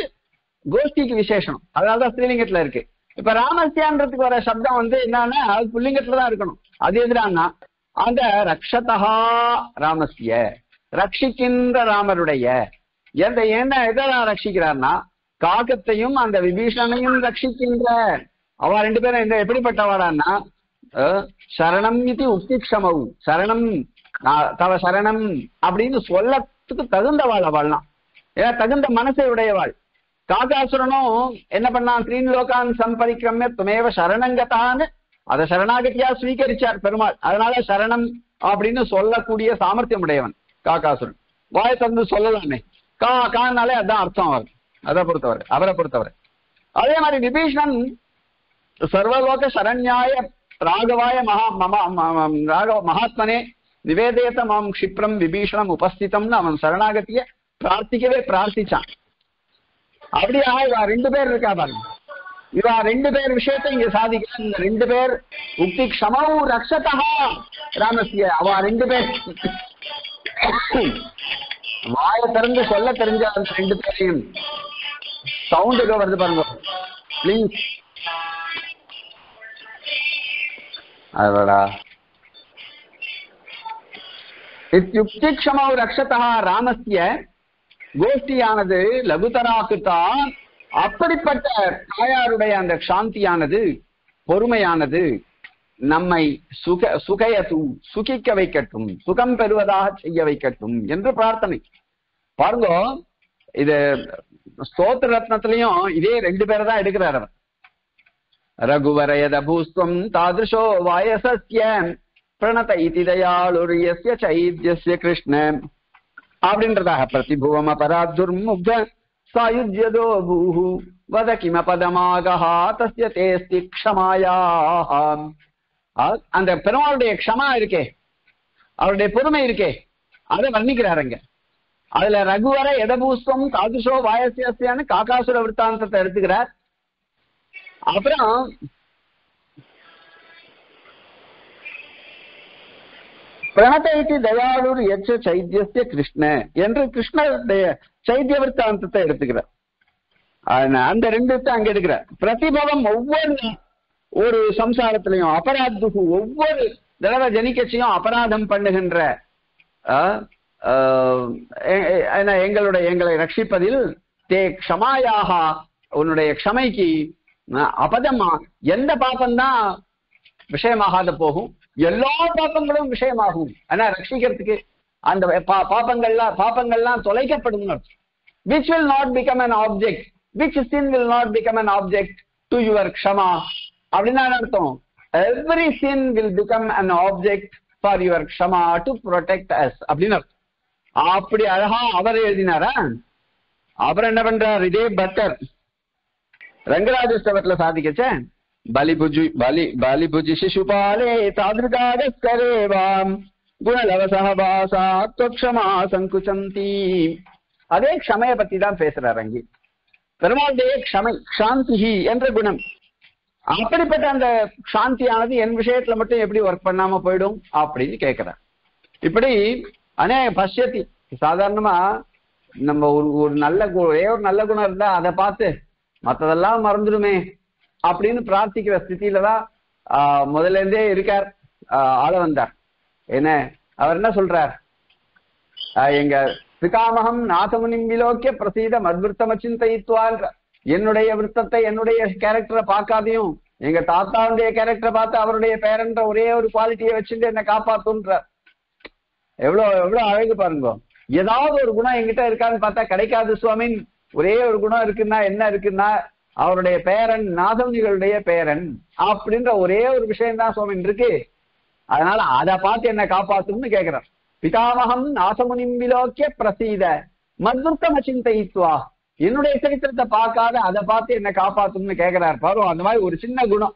கோஷ்டிக்கு விசேஷம் அதனாலதான் ஸ்ரீலிங்கத்துல இருக்கு. இப்ப ராமசியான்றதுக்கு வர சப்தம் வந்து என்னன்னா அது புள்ளிங்கத்துலதான் இருக்கணும். அது எதிரான்னா அந்த ரக்ஷதா ராமஸ்ய ரட்சிக்கின்ற ராமருடைய. எந்த என்ன எதை ரட்சிக்கிறார்னா காகத்தையும் அந்த விபீஷணையும் ரட்சிக்கின்ற அவ ரெண்டு பேரும் இந்த எப்படிப்பட்டவாடான்னா சரணம் இது உக்திக்ஷமவு சரணம் தவ சரணம் அப்படின்னு சொல்லத்துக்கு தகுந்தவாள் அவள்லாம் ஏன்னா தகுந்த மனசை உடையவாள். காகாசுரனும் என்ன பண்ணான்? த்ரீன் லோகான் சம்பரிக்கிரமிய துமேவ சரணங்கத்தான்னு அதை சரணாகதியா ஸ்வீகரிச்சார் பெருமாள். அதனால சரணம் அப்படின்னு சொல்லக்கூடிய சாமர்த்தியம் உடையவன் காக்காசுரன். வாய தந்து சொல்லலாமே. கா கானாலே அதான் அர்த்தம் அவர் அதை பொறுத்தவரை அவரை பொறுத்தவரை. அதே மாதிரி விபீஷணன் சர்வலோக சரண்யாய ராகவாய மகா மம ராகவ மகாத்மனே நிவேதேத மாம் க்ஷிப்ரம் விபீஷணம் உபஸ்திதம்னு அவன் சரணாகத்திய பிரார்த்திக்கவே பிரார்த்திச்சான். அப்படியா ரெண்டு பேர் இருக்கா பாருங்க. இவா ரெண்டு பேர் விஷயத்தை இங்க சாதிக்கிறான். இந்த ரெண்டு பேர் உக்தி க்ஷமவு ரக்ஷதா ராமசிய அவ ரெண்டு பேர். வாய திறந்து சொல்ல தெரிஞ்ச அந்த ரெண்டு பேரையும் சவுண்டுக்கு வருது பாருங்க. பிளீஸ் அதடா. இத்தியுக்தி க்ஷமௌ ரக்ஷதா ராமசிய கோஷ்டியானது லகுதராக்குத்தான் அப்படிப்பட்ட தாயாருடைய அந்த சாந்தியானது பொறுமையானது நம்மை சுக சுகையது சுகிக்க வைக்கட்டும் சுகம் பெறுவதாக செய்ய வைக்கட்டும் என்று பிரார்த்தனை. பாருங்க இது ஸ்தோத்திர ரத்னத்திலையும் இதே ரெண்டு பேரை தான் எடுக்கிறார் அவர். ரகுவரயத பூஸ்வம் தாதிருஷோ வாயசஸ்ய பிரணத இதி தயாளுர் யஸ்ய கிருஷ்ண. அப்படின்றதாக பிரதிபுவம் அபராதுர்முக்த சாயுஜ்யதோ பூஹு வத கிம பதமாகஹா தஸ்ய தேஸ்தி அந்த பெருமாளுடைய க்ஷமா இருக்கே. அவருடைய பொறுமை இருக்கே. அதை வர்ணிக்கிறாருங்க அதுல ரகுவர எடபூஸ்வம் தாதுஷோ வாயசியஸ்யான்னு காக்காசுர விற்த்தாந்தத்தை எடுத்துக்கிறார். அப்புறம் பிரணதைத்தி தயாளூர் எச்ச சைத்தியஸ்ய கிருஷ்ண என்று கிருஷ்ணருடைய சைத்திய விற்த்தாந்தத்தை எடுத்துக்கிறார். அந்த ரெண்டுத்தை அங்க எடுக்கிறார். பிரதிபவம் ஒவ்வொரு ஒரு சம்சாரத்திலையும் அபராது ஒவ்வொரு தடவை ஜனிக்கச்சியும் அபராதம் பண்ணுகின்ற ஆஹ் எங்களுடைய எங்களை ரட்சிப்பதில் தே க்ஷமாயாக உன்னுடைய க்ஷமைக்கு அபதமா எந்த பாப்பம்தான் விஷயமாகாத போகும். எல்லா பாப்பங்களும் விஷயமாகும். ஆனா ரட்சிக்கிறதுக்கு அந்த பா- பாப்பங்கள்லாம் பாப்பங்கள்லாம் தொலைக்கப்படும் which will not become an object which sin will not become an object to your க்ஷமா அப்படின்னா என்ன அர்த்தம் every sin will become an object for your க்ஷமா to protect us அப்படின்னு அர்த்தம் அப்படி அழகா அவர் எழுதினாரா அப்புறம் என்ன பண்றார் இதே பட்டர் ரங்கராஜஸ்தவத்துல சாதிக்கச்சே பலிபுஜு பலி பலிபுஜி சிசுபாலே தாதிருகாகஸ்கரேவாம் குணலவசகபாசா தொக்ஷமா சங்குச்சந்தி அதே க்ஷமையை பத்தி தான் பேசுறார் அங்கே. பெருமாளுடைய க்ஷமை சாந்தி என்ற குணம். அப்படிப்பட்ட அந்த சாந்தியானது என் விஷயத்துல மட்டும் எப்படி ஒர்க் பண்ணாம போயிடும் அப்படின்னு கேட்கிறார் இப்படி அனே பஷ்யத்தி சாதாரணமா நம்ம ஒரு ஒரு நல்ல ஒரே ஒரு நல்ல குணம் இருந்தா அதை பார்த்து மத்ததெல்லாம் மறந்துடுமே அப்படின்னு பிரார்த்திக்கிற ஸ்தித்தில தான் ஆஹ், முதல்ல இருந்தே இருக்கார் ஆஹ், ஆள வந்தார். என்ன? அவர் என்ன சொல்றார்? ஆஹ், எங்க பிதாமகம் நாதமுனிம் விலோக்கிய பிரசீத மத்விருத்தம சிந்தைத்துவான்ற என்னுடைய விருத்தத்தை என்னுடைய கேரக்டரை பார்க்காதையும் எங்க தாத்தாவுடைய கேரக்டரை பார்த்து அவருடைய பேரன்ற ஒரே ஒரு குவாலிட்டியை வச்சுட்டு என்ன காப்பாத்துன்ற எவ்வளவு எவ்வளவு அழகு பாருங்க. ஏதாவது ஒரு குணம் என்கிட்ட இருக்கான்னு பார்த்தா கிடைக்காது சுவாமின் ஒரே ஒரு குணம் இருக்குன்னா என்ன இருக்குன்னா அவருடைய பேரன் நாதமுனிகளுடைய பேரன் அப்படின்ற ஒரே ஒரு விஷயம் தான் சுவாமின் இருக்கு. அதனால அதை பார்த்து என்ன காப்பாத்தும்னு கேட்கிறார் பிதாமகம் நாசமுனிம் விலோக்கிய பிரசீத. மத்ருத்தம சிந்தைத்துவா என்னுடைய சரித்திரத்தை பார்க்காத அதை பார்த்து என்ன காப்பாத்தும்னு கேட்கிறார் பாரு அந்த மாதிரி ஒரு சின்ன குணம்.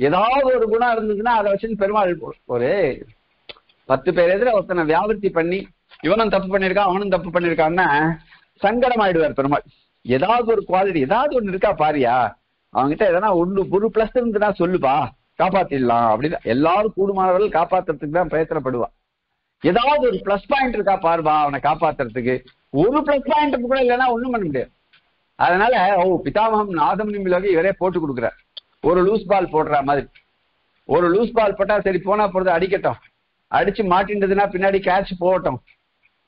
ஏதாவது ஒரு குணம் இருந்ததுன்னா அதை வச்சு பெருமாள் ஒரு பத்து பேர் எதிர ஒருத்தனை வியாபத்தி பண்ணி இவனும் தப்பு பண்ணிருக்கான் அவனும் தப்பு பண்ணிருக்கான்னா சங்கடம் ஆயிடுவார் பெருமாள். ஏதாவது ஒரு குவாலிட்டி ஏதாவது ஒண்ணு இருக்கா பாரியா? அவன்கிட்ட எதனா ஒண்ணு ஒரு பிளஸ் இருந்துன்னா சொல்லுப்பா காப்பாத்திடலாம் அப்படின்னு. எல்லாரும் கூடுமானவர்கள் காப்பாத்துறதுக்கு தான் பிரயத்தனப்படுவா. ஏதாவது ஒரு பிளஸ் பாயிண்ட் இருக்கா பாருப்பா அவனை காப்பாத்துறதுக்கு. ஒரு பிளஸ் பாயிண்ட் கூட இல்லைன்னா ஒண்ணும் பண்ண முடியாது. அதனால ஓ பிதாமகம் நாதம் நிமிலாக இவரே போட்டு கொடுக்குறார். ஒரு லூஸ் பால் போடுற மாதிரி. ஒரு லூஸ் பால் போட்டா சரி போனா போறது அடிக்கட்டும். அடிச்சு மாட்டின்றதுன்னா பின்னாடி கேட்ச் போகட்டும்.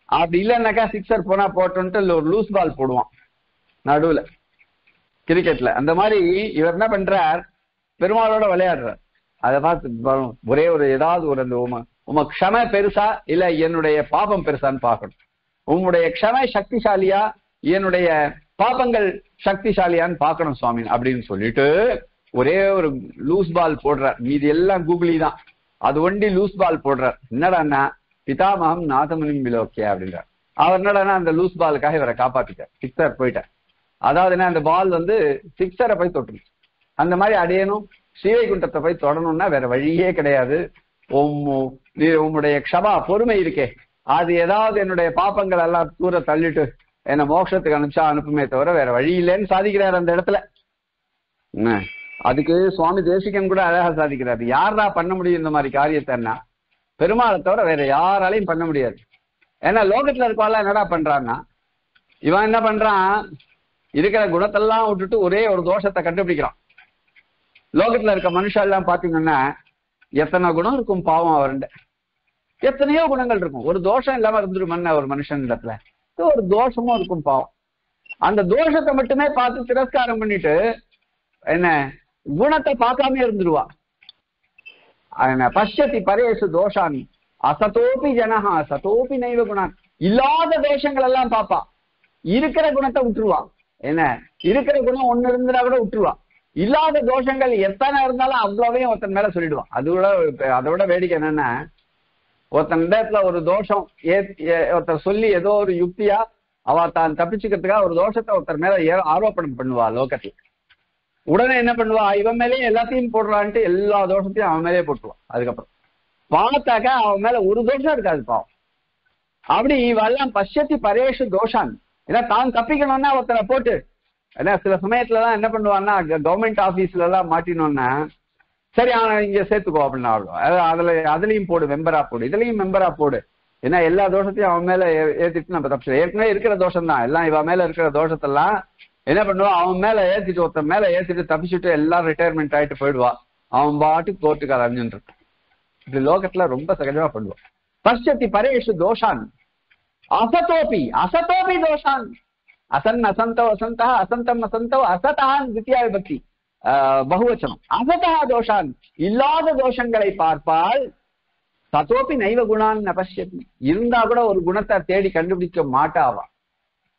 அப்படி இல்லைன்னாக்கா சிக்ஸர் போனா போட்டோன்ட்டு ஒரு லூஸ் பால் போடுவான். நடுவுல. கிரிக்கெட்ல அந்த மாதிரி இவர் என்ன பண்றார்? பெருமாளோட விளையாடுறார். அதை பார்த்து ஒரே ஒரு ஏதாவது ஒரு அந்த உம க்ஷம பெருசா இல்ல என்னுடைய பாபம் பெருசான்னு பார்க்கணும். உம்முடைய க்ஷம சக்திசாலியா என்னுடைய பாபங்கள் சக்திசாலியான்னு பார்க்கணும் சுவாமி அப்படின்னு சொல்லிட்டு ஒரே ஒரு லூஸ் பால் போடுறார். மீதி எல்லாம் கூகுளி தான். அது ஒண்டி லூஸ் பால் போடுறார். என்னடான்னா பிதாமகம் நாதமுனிம் விலோக்கிய அப்படின்றார். அவர் என்னடானா அந்த லூஸ் பாலுக்காக இவரை காப்பாத்திட்டார். சிக்ஸர் போயிட்டார். அதாவது என்ன அந்த பால் வந்து சிக்ஸரை போய் தொட்டணும் அந்த மாதிரி அடையணும். ஸ்ரீவைகுண்டத்தை போய் தொடணும்னா வேற வழியே கிடையாது. ஓம் நீ உங்களுடைய க்ஷமா பொறுமை இருக்கே. அது ஏதாவது என்னுடைய பாப்பங்கள் எல்லாம் தூர தள்ளிட்டு என்ன மோட்சத்துக்கு அனுப்பிச்சா அனுப்புமே தவிர வேற வழி இல்லைன்னு சாதிக்கிறார் அந்த இடத்துல. அதுக்கு சுவாமி தேசிகன் கூட அழகா சாதிக்கிறாரு. யாரா பண்ண முடியும் இந்த மாதிரி காரியத்தைன்னா? பெருமாளை தவிர வேற யாராலையும் பண்ண முடியாது. ஏன்னா லோகத்துல இருக்கவாள் என்னடா பண்றான்னா? இவன் என்ன பண்றான்? இருக்கிற குணத்தெல்லாம் விட்டுட்டு ஒரே ஒரு தோஷத்தை கண்டுபிடிக்கிறான். லோகத்துல இருக்க மனுஷன் எல்லாம் பாத்தீங்கன்னா எத்தனை குணம் இருக்கும் பாவம் அவருண்ட. எத்தனையோ குணங்கள் இருக்கும். ஒரு தோஷம் இல்லாம இருந்துருமன்ன ஒரு மனுஷன் இடத்துல. ஒரு தோஷமும் இருக்கும் பாவம். அந்த தோஷத்தை மட்டுமே பார்த்து திரஸ்காரம் பண்ணிட்டு என்ன குணத்தை பார்க்காம இருந்துருவா. என்ன பஷ்யதி பரேசு தோஷான் அசதோபி ஜனஹா சதோபி நைவ குணான். இல்லாத தோஷங்கள் எல்லாம் பார்ப்பா. இருக்கிற குணத்தை விட்டுருவா. என்ன இருக்கிற குணம் ஒண்ணு இருந்தா கூட விட்டுருவா. இல்லாத தோஷங்கள் எத்தனை இருந்தாலும் அவ்வளவையும் ஒருத்தன் மேல சொல்லிடுவான். அது விட விட வேடிக்கை என்னன்னா ஒருத்தன் இடத்துல ஒரு தோஷம் ஏ ஏ- ஒருத்தர் சொல்லி ஏதோ ஒரு யுக்தியா அவ தான் தப்பிச்சுக்கிறதுக்காக ஒரு தோஷத்தை ஒருத்தர் மேல ஆரோப்பணம் பண்ணுவா லோகத்துல. உடனே என்ன பண்ணுவா? இவன் மேலேயும் எல்லாத்தையும் போடுறான்ட்டு எல்லா தோஷத்தையும் அவன் மேலேயே போட்டுவான் அதுக்கப்புறம் பார்த்தாக்கா அவன் மேல ஒரு தோஷம் இருக்காது பாவம். அப்படி இவெல்லாம் பஷ்யத்தி பரேஷு தோஷான். ஏன்னா தான் தப்பிக்கணும்னா ஒருத்தரை போட்டு. ஏன்னா சில சமயத்துலதான் என்ன பண்ணுவான்னா கவர்மெண்ட் ஆபீஸ்ல எல்லாம் மாட்டினோம்னா சரி ஆனால் இங்க சேர்த்துக்கோ அப்படின்னு அவ்வளோ அதுல அதுலயும் போடு மெம்பரா போடு. இதுலயும் மெம்பரா போடு. ஏன்னா எல்லா தோஷத்தையும் அவன் மேல ஏற்றிட்டு ஏத்திட்டு நம்ம தப்பு ஏற்கனவே இருக்கிற தோஷம் தான் எல்லாம் இவன் மேல இருக்கிற தோஷத்தெல்லாம் என்ன பண்ணுவான்? அவன் மேல ஏத்திட்டு ஒருத்தன் மேல ஏத்திட்டு தப்பிச்சுட்டு எல்லாம் ரிட்டையர்மெண்ட் ஆயிட்டு போயிடுவா. அவன் பாட்டுக்கு கோர்ட்டுக்கு அலைஞ்சுட்டு இருக்கான். இப்படி லோகத்துல ரொம்ப சகஜமா பண்ணுவான். பஷ்டத்தி பரேஷு தோஷான். அசதோபி அசதோபி தோஷான். அசன் அசந்தோ அசந்தா அசந்தம் அசந்தோ அசதான் தித்தியா விபக்தி பகுவச்சனம். அசதா தோஷான். இல்லாத தோஷங்களை பார்ப்பால் சதோபி நைவ குணான் நபஷ்யதி. இருந்தா கூட ஒரு குணத்தை தேடி கண்டுபிடிக்க மாட்டாவா?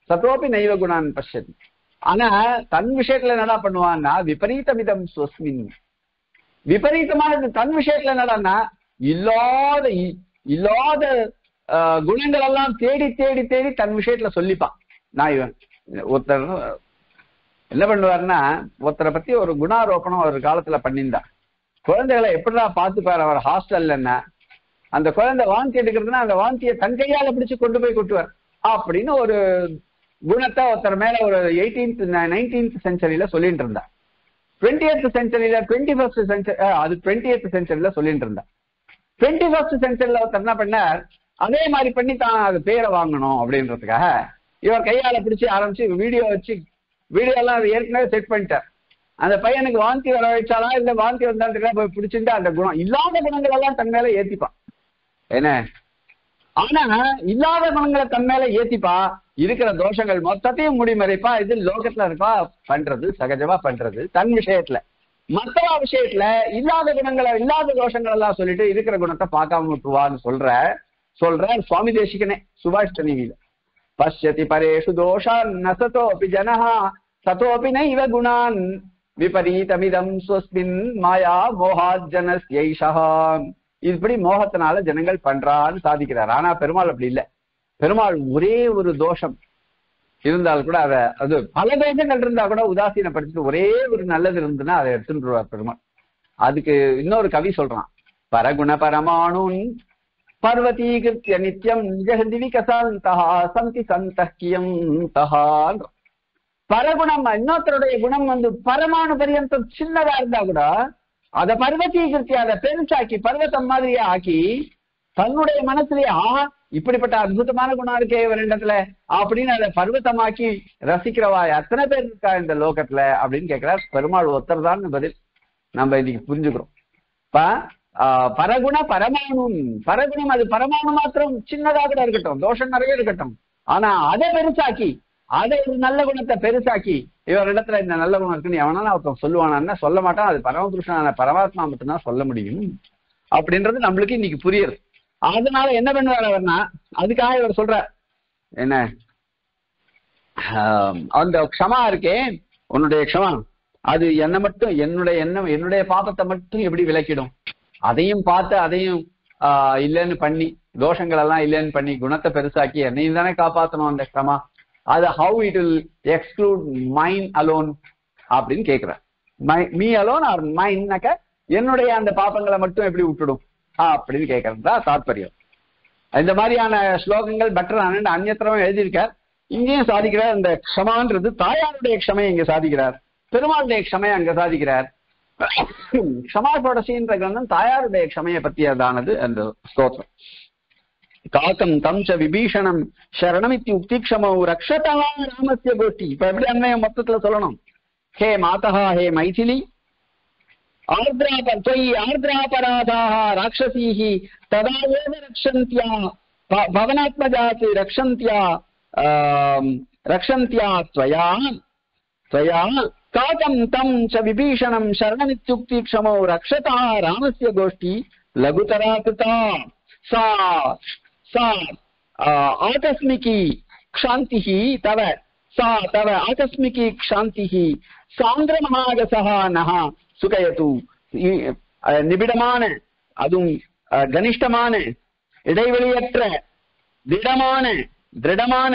சதோபி நைவ குணான் பசியது ஆனா தன் விஷயத்துல என்னடா பண்ணுவான்னா விபரீதமிதம் சுவஸ்மின் விபரீதமானது தன் விஷயத்துல என்னடான்னா இல்லாத இ- இல்லாத ஆஹ், குணங்கள் எல்லாம் தேடி தேடி தேடி தன் விஷயத்துல சொல்லிப்பான். நான் இவன் ஒருத்தர் என்ன பண்ணுவாருன்னா ஒருத்தரை பத்தி ஒரு குணாரோபணம் ஒரு காலத்துல பண்ணியிருந்தா. குழந்தைகளை எப்படிதான் பார்த்துப்பாரு அவர் ஹாஸ்டல்லன்னா அந்த குழந்தை வாந்தி எடுக்கிறதுனா அந்த வாந்தியை தன் கையால பிடிச்சு கொண்டு போய் கொட்டுவார். அப்படின்னு ஒரு குணத்தை ஒருத்தர் மேல ஒரு எயிட்டீன்த் நைன்டீன்த் செஞ்சுரியில சொல்லிட்டு இருந்தா டுவெண்ட்டி செஞ்சுரியில டுவெண்ட்டி ஃபர்ஸ்ட் செஞ்சுரி அது டுவெண்ட்டி செஞ்சுரியில சொல்லிட்டு இருந்தா டுவெண்ட்டி ஃபர்ஸ்ட் செஞ்சுரியில ஒருத்தர் என்ன பண்ணார்? அதே மாதிரி பண்ணி தான் அது பேரை வாங்கணும் அப்படின்றதுக்காக இவர் கையால பிடிச்சி ஆரம்பிச்சு வீடியோ வச்சு வீடியோ எல்லாம் அது ஏற்கனவே செட் பண்ணிட்டார். அந்த பையனுக்கு வாந்தி வர வச்சாலா இல்ல வாந்தி வந்தாலும் போய் பிடிச்சிட்டு அந்த குணம். இல்லாத குணங்கள் எல்லாம் தன் மேல ஏத்திப்பான். என்ன? ஆனா இல்லாத குணங்களை தன் மேல ஏத்திப்பா. இருக்கிற தோஷங்கள் மொத்தத்தையும் முடிமறைப்பா. இது லோகத்துல இருப்பா பண்றது சகஜமா பண்றது. தன் விஷயத்துல. மத்தவா விஷயத்துல இல்லாத குணங்களை இல்லாத தோஷங்கள் எல்லாம் சொல்லிட்டு இருக்கிற குணத்தை பார்க்காம விட்டுவான்னு சொல்ற சொல்ற சுவாமி தேசிகனே சுபாஷ் தனிவியில பஷ்யதி பரேஷு தோஷான் நசதோபி ஜனஹ சதோபி நைவ குணான் விபரீதமிதம் ஸ்வஸ்மின் மாயா மோகாத் இப்படி மோகத்தினால ஜனங்கள் பண்றான்னு சாதிக்கிறார். ஆனா பெருமாள் அப்படி இல்ல. பெருமாள் ஒரே ஒரு தோஷம். இருந்தால் கூட அத அது பல தோஷங்கள் இருந்தா கூட உதாசீனப்படுத்திட்டு ஒரே ஒரு நல்லது இருந்ததுன்னா அதை எடுத்துட்டு வருவார் பெருமாள். அதுக்கு இன்னொரு கவி சொல்றான். பரகுண பரமானுன் पर्वतीकृत्य नित्यं ஜெகதி விகசாந்தா சந்தி சந்தக்கியம் தஹான் பரகுணம் இன்னொருத்தருடைய குணம் வந்து பரமாணு பரியந்தம் சின்னதா இருந்தா கூட அதை பர்வதீகிருத்தி அதை பெருசாக்கி பர்வதம் மாதிரியே ஆக்கி தன்னுடைய மனசுலயே ஆஹா இப்படிப்பட்ட அற்புதமான குணம் இருக்கே இவரிடத்துல அப்படின்னு அதை பர்வதமாக்கி ரசிக்கிறவா எத்தனை பேர் இருக்கா இந்த லோகத்துல அப்படின்னு கேட்கிறார் பெருமாள் ஒருத்தர் தான் பதில் நம்ம இன்னைக்கு புரிஞ்சுக்கிறோம். இப்ப பரகுண பரமாணு. பரகுணம் அது பரமாணு மாத்திரம் சின்னதா கூட இருக்கட்டும். தோஷம் நிறைய இருக்கட்டும். ஆனா அதை பெருசாக்கி அதை ஒரு நல்ல குணத்தை பெருசாக்கி இவர் இடத்துல இந்த நல்ல குணம் இருக்குன்னு எவனாலும் ஒருத்தன் சொல்லுவானா சொல்ல மாட்டான். அது பரமபுருஷனான பரமாத்மா மட்டும்தான் சொல்ல முடியும். அப்படின்றது நம்மளுக்கு இன்னைக்கு புரியுது. அதனால என்ன பண்ணுவார் அவர்னா அதுக்காக இவர் சொல்ற என்ன? ஆஹ் அந்த க்ஷமா இருக்கே உன்னுடைய க்ஷமா. அது என்ன மட்டும் என்னுடைய எண்ணம் என்னுடைய பாபத்தை மட்டும் எப்படி விளக்கிடும்? அதையும் பார்த்து அதையும் ஆஹ் இல்லைன்னு பண்ணி தோஷங்கள் எல்லாம் இல்லைன்னு பண்ணி குணத்தை பெருசாக்கி என்னையும் தானே காப்பாத்தணும் அந்த கிரமா அது how it will exclude mine alone அப்படின்னு கேக்குறேன் மீ அலோன் ஆர் மைன்னாக்க என்னுடைய அந்த பாப்பங்களை மட்டும் எப்படி விட்டுடும்? அப்படின்னு கேட்கறது தான் தாற்பயம் இந்த மாதிரியான ஸ்லோகங்கள் பெட்டர் அண்ணன் அந்நத்திரமும் எழுதியிருக்கார். இங்கேயும் சாதிக்கிறார் இந்த க்ஷமான்றது தாயாருடைய க்ஷமையை இங்க சாதிக்கிறார். பெருமாளுடைய க்ஷமையை அங்க சாதிக்கிறார். க்ஷமா ஷோடசின்ற கிரந்தம் தாயாருடைய க்ஷமையை பற்றியதானது அந்த ஸ்தோத்திரம். காக்கம் தம் ச விபீஷணம் சரணம் இத்தி உக்திக்ஷமோ ரக்ஷதா ராமசிய கோஷ்டி. இப்ப எப்படி அண்மையை மொத்தத்துல சொல்லணும்? ஹே மாதா ஹே மைதிலி. ஆர்திராப தொயி ஆர்திராபராதாக ராட்சசீஹி ததா ஏவ ரக்ஷந்தியா. பவனாத்மஜாத்து ரக்ஷந்தியா. ரக்ஷந்தியா ஸ்வயான் त्वया त्वया काकं तं च विभीषणं शरणमित्युक्तिक्षमो रक्षता रामस्य गोष्ठी लघुतरा कृता सा सा आ, आकस्मिकी क्षान्तिः तव सा तव आकस्मिकी क्षान्तिः சாந்திரமகாகசா நகா சுகயது இ- அஹ், நிபிடமான அதுவும் அஹ், கனிஷ்டமான இடைவெளியற்ற திடமான திருடமான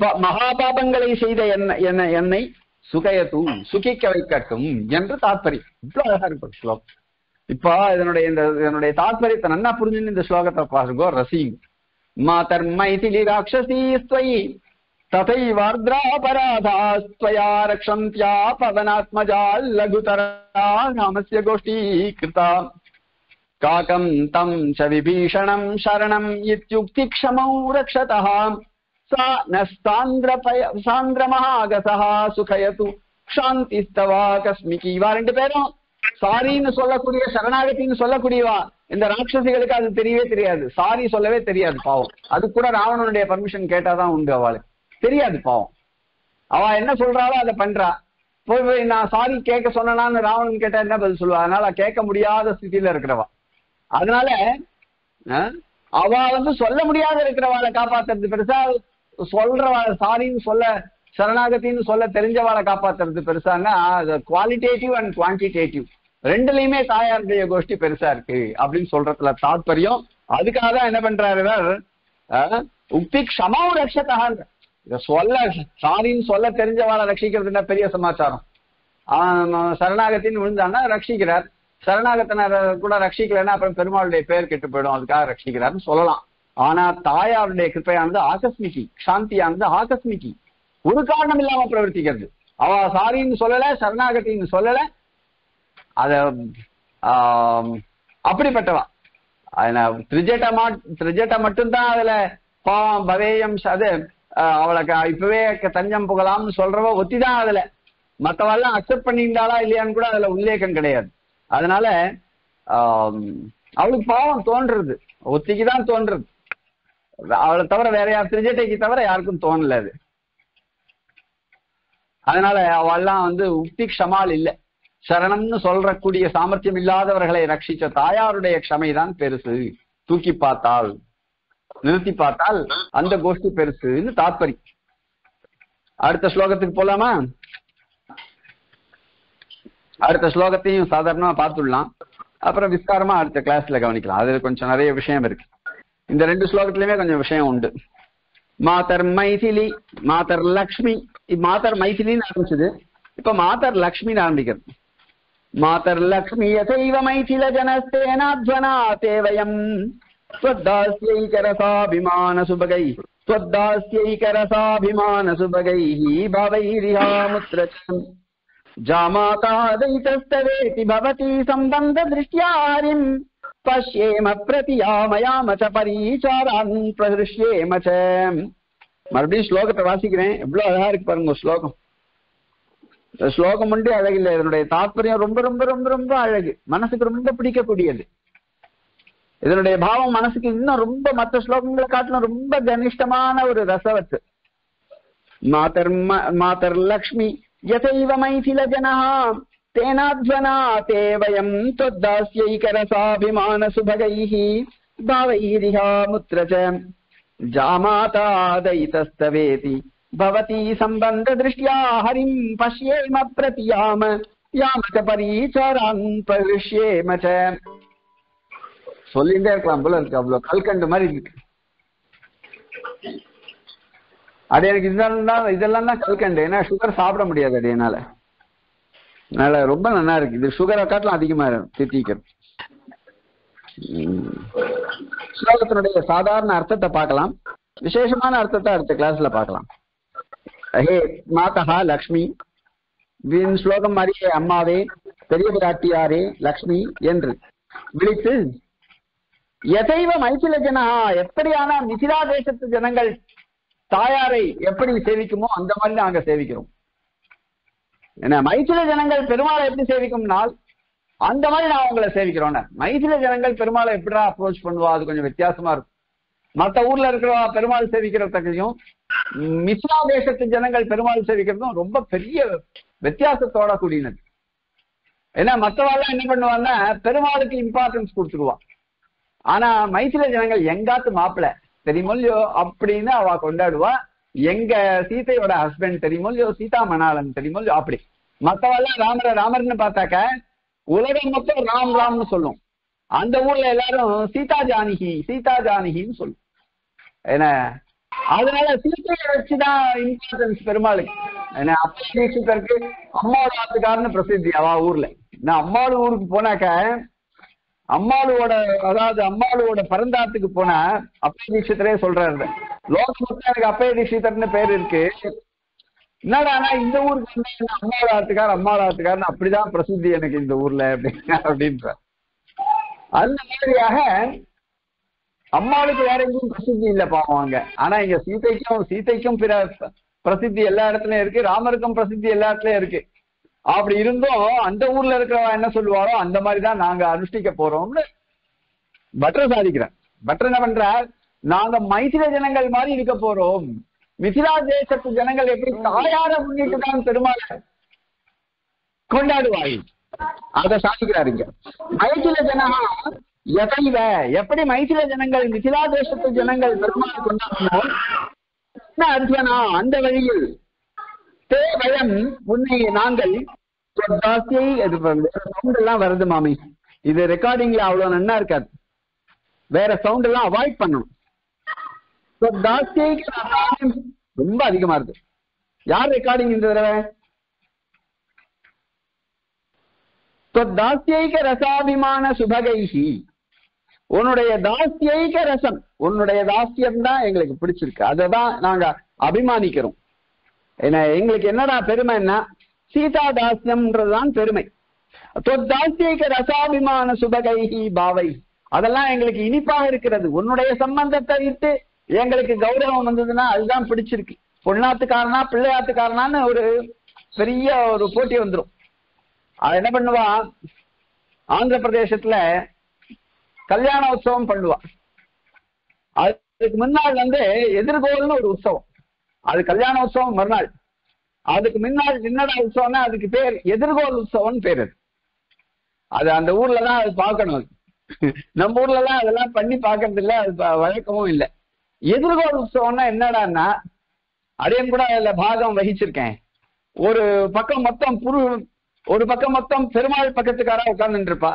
ப- மகாபாபங்களை செய்த என்ன என்ன என்னை சுகயது சுகிக்க வைக்கட்டும் என்று தாத்பரியம் இவ்வளவு அழகா இருக்கும் ஸ்லோகம் இப்போ இதனுடைய இந்த இதனுடைய தாத்பரியத்தை நல்லா புரிஞ்சுன்னு இந்த ஸ்லோகத்தை பாருங்கோ ரசிங்க மாதர் மைதிலி ராட்சசி ஸ்வயி तथैवार्द्रापराधास्त्वया रक्षन्त्या पवनात्मजा लघुतरा रामस्य गोष्ठी कृता काकम् तम् च विभीषणम् शरणम् इत्युक्तिक्षमौ रक्षतः सा न சாந்திரபய சாந்திரமாக அகசா சாந்திஸ்தவா கஸ்மிகி இவா ரெண்டு பேரும் சாரின்னு சொல்லக்கூடிய சரணாகத்தின்னு சொல்லக்கூடியவா? இந்த ராட்சசிகளுக்கு அது தெரியவே தெரியாது. சாரி சொல்லவே தெரியாது பாவம். அது கூட ராவணனுடைய பர்மிஷன் கேட்டாதான் உண்டு அவளுக்கு தெரியாது பாவம். அவ என்ன சொல்றாளோ அதை பண்றா. போய் போய் நான் சாரி கேட்க சொன்னான்னு ராவணன் கேட்டா என்ன பதில் சொல்லுவா? அதனால கேட்க முடியாத ஸ்திதியில இருக்கிறவா. அதனால அவ வந்து சொல்ல முடியாத இருக்கிறவாளை காப்பாத்துறது பெருசா சொல்றவாழ சாரின்னு சொல்ல சரணாகத்தின்னு சொல்ல தெரிஞ்சவாளை காப்பாத்துறது பெருசான்னா அது குவாலிட்டேட்டிவ் அண்ட் குவான்டிடேட்டிவ் ரெண்டுலயுமே தாயாருடைய கோஷ்டி பெருசா இருக்கு அப்படின்னு சொல்றதுல தாத்பரியம். அதுக்காக தான் என்ன பண்றாரு இவர்? உக்தி க்ஷமாவும் ரட்சத்தகான்ற இத சொல்ல சாரின்னு சொல்ல தெரிஞ்சவாளை ரட்சிக்கிறது என்ன பெரிய சமாச்சாரம்? சரணாகத்தின்னு விழுந்தான்னா ரட்சிக்கிறார். சரணாகத்தினர் கூட ரட்சிக்கலன்னா அப்புறம் பெருமாளுடைய பெயர் கெட்டு போயிடும் அதுக்காக ரட்சிக்கிறார்னு சொல்லலாம். ஆனா தாயாருடைய கிருப்பையானது ஆகஸ்மிகி சாந்தியானது ஆகஸ்மிகி. ஒரு காரணம் இல்லாம பிரவர்த்திக்கிறது. அவ சாரின்னு சொல்லல சரணாகத்தின்னு சொல்லல. அத அப்படிப்பட்டவா. திரிஜட்டமா திரிஜட்ட மா மட்டும்தான் அதுல பாவம் பவேயம் அது அவளுக்கு க- இப்பவே தஞ்சம் புகலாம்னு சொல்றவ ஒத்திதான் அதுல. மத்தவெல்லாம் அக்செப்ட் பண்ணியிருந்தாளா இல்லையான்னு கூட அதுல உல்லேகம் கிடையாது. அதனால அவளுக்கு பாவம் தோன்றுறது. ஒத்திக்கு தான் தோன்றுறது. அவளை தவிர வேற யார் திரிஜட்டைக்கு தவிர யாருக்கும் தோணல அது. அதனால அவெல்லாம் வந்து உக்தி க்ஷமால் இல்லை. சரணம்னு சொல்றக்கூடிய சாமர்த்தியம் இல்லாதவர்களை ரட்சிச்ச தாயாருடைய க்ஷமைதான் பெருசு. தூக்கி பார்த்தால் நிறுத்தி பார்த்தால் அந்த கோஷ்டி பெருசுன்னு தாத்பரி. அடுத்த ஸ்லோகத்துக்கு போலாமா? அடுத்த ஸ்லோகத்தையும் சாதாரணமா பார்த்துடலாம். அப்புறம் விஸ்தாரமா அடுத்த கிளாஸ்ல கவனிக்கலாம். அதுல கொஞ்சம் நிறைய விஷயம் இருக்கு. இந்த ரெண்டு ஸ்லோகத்திலயுமே கொஞ்சம் விஷயம் உண்டு மாதர் மைதிலி மாதர் லக்ஷ்மி இப்ப மாதர் மைதிலின்னு ஆரம்பிச்சது இப்ப மாதர் லக்ஷ்மின்னு ஆரம்பிக்கிறது மாதர் லக்ஷ்மி யசைவ மைதில ஜனஸ்தேனாத்வனா தேவயம் त्वद्दास्यैकरसाभिमानसुभगैः त्वद्दास्यैकरसाभिमानसुभगैः भवैरिहामुत्रचम् जामातादैतस्तवेति भवती सम्बन्धदृष्ट्या हरिम् பசியேம பிரதியாமயாம ச பரீச்சாரான் பிரதிருஷ்யேம ச மறுபடியும் ஸ்லோகத்தை வாசிக்கிறேன். எவ்வளவு அழகா இருக்கு பாருங்க ஸ்லோகம். ஸ்லோகம் ஒன்றே அழகில்லை இதனுடைய தாத்பரியம் ரொம்ப ரொம்ப ரொம்ப ரொம்ப அழகு. மனசுக்கு ரொம்ப பிடிக்கக்கூடியது. இதனுடைய பாவம் மனசுக்கு இன்னும் ரொம்ப மற்ற ஸ்லோகங்களை காட்டிலும் ரொம்ப கனிஷ்டமான ஒரு ரசவத்து. மாதர் மாதர் லக்ஷ்மி யசைவ மைசில ஜனகாம் तेनाध्वना ते वयम् त्वद्दास्यैकरसाभिमानसुभगैः भावैरिहामुत्र च जामातादयितस्तवेति பவதி சம்பந்த திருஷ்டியா ஹரிம் பஷ்யேம பிரதியாம யாம ச பரீச்சரான் பரிஷ்யேம ச சொல்லிட்டே இருக்கலாம் போல இருக்கு அவ்வளவு கல்கண்டு மாதிரி இருக்கு அது எனக்கு இதெல்லாம் தான் இதெல்லாம் தான் கல்கண்டு ஏன்னா சுகர் சாப்பிட முடியாது அது என்னால அதனால ரொம்ப நல்லா இருக்கு. இது சுகரை காட்டிலும் அதிகமா தித்திக்கிறது உம். ஸ்லோகத்தினுடைய சாதாரண அர்த்தத்தை பார்க்கலாம். விசேஷமான அர்த்தத்தை அடுத்த கிளாஸ்ல பார்க்கலாம். ஹே மாதா லக்ஷ்மி. வின் ஸ்லோகம் மாதிரியே அம்மாவே பெரிய பிராட்டியாரே லக்ஷ்மி என்று. விழித்து எதைவ மைथिல ஜனஹா எப்படியான மிதிலா தேசத்து ஜனங்கள் தாயாரை எப்படி சேவிக்குமோ அந்த மாதிரி நாங்க சேவிக்கிறோம். என்ன மைத்தில ஜனங்கள் பெருமாளை எப்படி சேவிக்கும்னால் அந்த மாதிரி நான் உங்களை சேவிக்கிறோம் மைத்தில ஜனங்கள் பெருமாளை எப்படிடா அப்ரோச் பண்ணுவா? அது கொஞ்சம் வித்தியாசமா இருக்கும். மத்த ஊர்ல இருக்கிற பெருமாள் சேவிக்கிறதையும் மிஸ்ரா தேசத்து ஜனங்கள் பெருமாள் சேவிக்கிறதும் ரொம்ப பெரிய வித்தியாசத்தோட கூடினது. ஏன்னா மத்தவாள்லாம் என்ன பண்ணுவான்னா பெருமாளுக்கு இம்பார்ட்டன்ஸ் கொடுத்துருவா. ஆனா மைத்தில ஜனங்கள் எங்காத்து மாப்பிள? தெரியுமோ அப்படின்னு அவ கொண்டாடுவா. எங்க சீதையோட ஹஸ்பண்ட் தெரியுமோ இல்லையோ சீதா மணாலன் தெரியுமோ இல்லையோ அப்படி. மத்தவெல்லாம் ராமர ராமர்னு பார்த்தாக்க உலகம் மொத்தம் ராம் ராம்னு சொல்லும். அந்த ஊர்ல எல்லாரும் சீதா ஜானகி சீதா ஜானகின்னு சொல்லும். என்ன அதனால சீதையை வச்சுதான் இம்பார்ட்டன்ஸ் பெருமாளுக்கு ஏன்னா அப்பா தீட்சிதருக்கு அம்மாவோட ஆத்துக்காரன்னு பிரசித்தி அவா ஊர்ல. நான் அம்மாளு ஊருக்கு போனாக்க அம்மாளுவோட அதாவது அம்மாளுவோட பரந்தாத்துக்கு போனா அப்பா தீட்சிதரே சொல்றாரு. லோகத்துல எனக்கு அப்பய தீட்சிதர்னு பேர் இருக்கு. என்னடா இந்த ஊருக்கு என்ன அம்மாவோட ஆத்துக்கார் அம்மாவோட ஆத்துக்காரன்னு அப்படிதான் பிரசித்தி எனக்கு இந்த ஊர்ல அப்படின்னு அப்படின்ற. அந்த மாதிரியாக அம்மாளுக்கு வேற எங்கேயும் பிரசித்தி இல்ல பாவாங்க ஆனா இங்க சீதைக்கும் சீதைக்கும் பிற பிரசித்தி எல்லா இடத்துலயும் இருக்கு ராமருக்கும் பிரசித்தி எல்லா இடத்துலயும் இருக்கு. அப்படி இருந்தும் அந்த ஊர்ல இருக்கிறவா என்ன சொல்லுவாரோ அந்த மாதிரி தான் நாங்க அனுஷ்டிக்க போறோம்னு பட்டர் சாதிக்கிறேன். பட்டர் என்ன பண்றார்? நாங்க மைத்திர ஜனங்கள் மாதிரி இருக்க போறோம். மிசிலா தேசத்து ஜனங்கள் எப்படி தாயார முன்னிட்டு தான் பெருமாள் கொண்டாடுவாய்? அத சாதிக்கிறாருங்க. மைத்திர ஜனகா எதைவ எப்படி மைத்தில ஜனங்கள் மிசிலா தேசத்து ஜனங்கள் பெருமாள் கொண்டாடணும் என்ன அர்ஜுனா அந்த வழியில் தேவயம் உன்னை நாங்கள் சவுண்ட் எல்லாம் வருது மாமி. இது ரெக்கார்டிங்ல அவ்வளவு நன்னா இருக்காது. வேற சவுண்ட் எல்லாம் அவாய்ட் பண்ணணும். ரொம்ப அதிகமா இருக்கு. யார் ரெக்கார்டிங் இந்த தடவை? தாஸ்தியைக ரசாபிமான சுபகைஹி உன்னுடைய தாஸ்தியைக ரசம் உன்னுடைய தாசியம் தான் எங்களுக்கு பிடிச்சிருக்கு. அதை தான் நாங்க அபிமானிக்கிறோம். என்ன எங்களுக்கு என்னடா பெருமைன்னா சீதா தாசியம்ன்றதுதான் பெருமை. தாஸ்தியைக ரசாபிமான சுபகைஹி பாவை. அதெல்லாம் எங்களுக்கு இனிப்பாக இருக்கிறது. உன்னுடைய சம்பந்தத்தை விட்டு எங்களுக்கு கௌரவம் வந்ததுன்னா அதுதான் பிடிச்சிருக்கு. பொன்னாத்துக்காரனா பிள்ளையாத்துக்காரனான்னு ஒரு பெரிய ஒரு போட்டி வந்துடும் அது என்ன பண்ணுவா? ஆந்திர பிரதேசத்துல கல்யாண உற்சவம் பண்ணுவா. அதுக்கு முன்னாள் வந்து எதிர்கோல்னு ஒரு உற்சவம். அது கல்யாண உற்சவம் மறுநாள். அதுக்கு முன்னாள் என்னடா உற்சவம்னா அதுக்கு பேர் எதிர்கோல் உற்சவம்னு பேர் அது. அது அந்த ஊர்ல தான் அது பார்க்கணும். நம்ம ஊர்ல எல்லாம் அதெல்லாம் பண்ணி பார்க்கறது இல்லை அது ப- வழக்கமும் இல்லை. எதிர்கோள் உற்சவம்னா என்னடான்னா அதையும் கூட அதுல பாகம் வகிச்சிருக்கேன். ஒரு பக்கம் மொத்தம் புரு ஒரு பக்கம் மொத்தம் பெருமாள் பக்கத்துக்காரா உட்கார்ந்துட்டு இருப்பா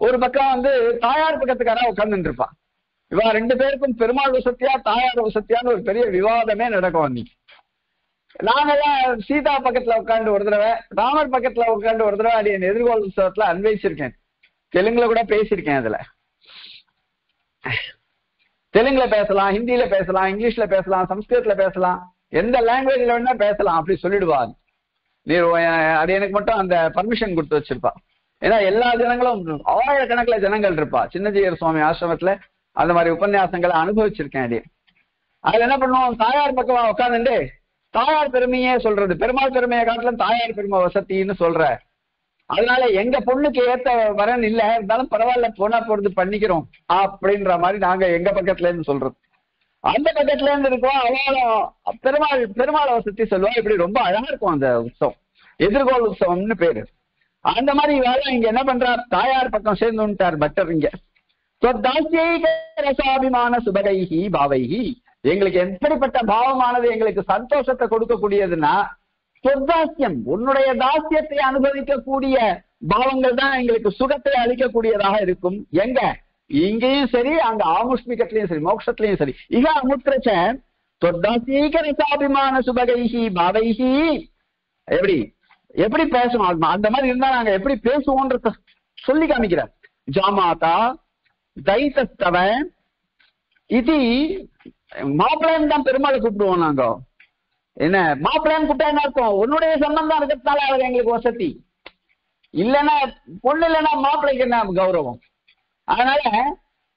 ஒரு பக்கம் வந்து தாயார் பக்கத்துக்காரா உட்கார்ந்துட்டு இருப்பா இவா ரெண்டு பேருக்கும் பெருமாள் வசத்தியா தாயார் வசத்தியான்னு ஒரு பெரிய விவாதமே நடக்கும் அன்னைக்கு. நாங்கெல்லாம் சீதா பக்கத்துல உட்காந்து ஒரு தடவை ராமர் பக்கத்துல உட்காந்து ஒரு தடவை அடி என் எதிர்கோள் உற்சவத்துல அன்வைச்சிருக்கேன் தெலுங்குல கூட பேசியிருக்கேன் அதுல. தெலுங்குல பேசலாம் ஹிந்தியில பேசலாம் இங்கிலீஷ்ல பேசலாம் சம்ஸ்கிருத்ல பேசலாம். எந்த லாங்குவேஜ்ல வேணா பேசலாம் அப்படி சொல்லிடுவா நீ அது எனக்கு மட்டும் அந்த பர்மிஷன் கொடுத்து வச்சிருப்பா. ஏன்னா எல்லா ஜனங்களும் ஆயிரக்கணக்கில் ஜனங்கள் இருப்பா. சின்னஜீயர் சுவாமி ஆசிரமத்துல அந்த மாதிரி உபன்யாசங்களை அனுபவிச்சிருக்கேன் அடி. அதுல என்ன பண்ணுவோம்? தாயார் பக்கமா உட்காந்துட்டு தாயார் பெருமையே சொல்றது. பெருமாள் பெருமையை காட்டிலும் தாயார் பெருமை வசத்தின்னு சொல்ற அதனால எங்க பொண்ணுக்கு ஏத்த வரன் இல்ல இருந்தாலும் பரவாயில்ல போனா போறது பண்ணிக்கிறோம் அப்படின்ற மாதிரி நாங்க எங்க பக்கத்துல இருந்து சொல்றோம் அந்த பக்கத்துல இருந்து இருக்கோம். அவளும் பெருமாள் பெருமாளை சுத்தி சொல்லுவோம் இப்படி ரொம்ப அழகா இருக்கும் அந்த உற்சவம். எதிர்கோள் உற்சவம்னு பேரு. அந்த மாதிரி வேலை இங்க என்ன பண்றா தாயார் பக்கம் சேர்ந்துட்டார் பட்டர் இங்க. ரசாபிமான சுபகைகி பாவைகி எங்களுக்கு எப்படிப்பட்ட பாவமானது எங்களுக்கு சந்தோஷத்தை கொடுக்கக்கூடியதுன்னா சொர்தாசியம் உன்னுடைய தாசியத்தை அனுபவிக்கக்கூடிய பாவங்கள் தான் எங்களுக்கு சுகத்தை அளிக்கக்கூடியதாக இருக்கும். எங்க? இங்கேயும் சரி அங்க ஆமுஷ்மிகத்திலையும் சரி மோட்சத்திலையும் சரி. இக அமுத்திரச்ச தொர்தாசீகரசாபிமான சுபகைஹி பாவைஹி. எப்படி? எப்படி பேசணும்? அந்த மாதிரி இருந்தா நாங்க எப்படி பேசுவோன்றத சொல்லி காமிக்கிறார். ஜாமாதா தைத்தவன் இது மாப்பிள்ளைன்னு தான் பெருமாளை கூப்பிடுவோம் நாங்க. என்ன மாப்பிள்ளைன்னு கூப்பிட்டா என்ன அர்த்தம் உன்னுடைய சம்பந்தம் இருக்கிறதுனால அவர் எங்களுக்கு வசதி. இல்லைன்னா பொண்ணு இல்லைன்னா மாப்பிள்ளைக்கு என்ன கௌரவம்? அதனால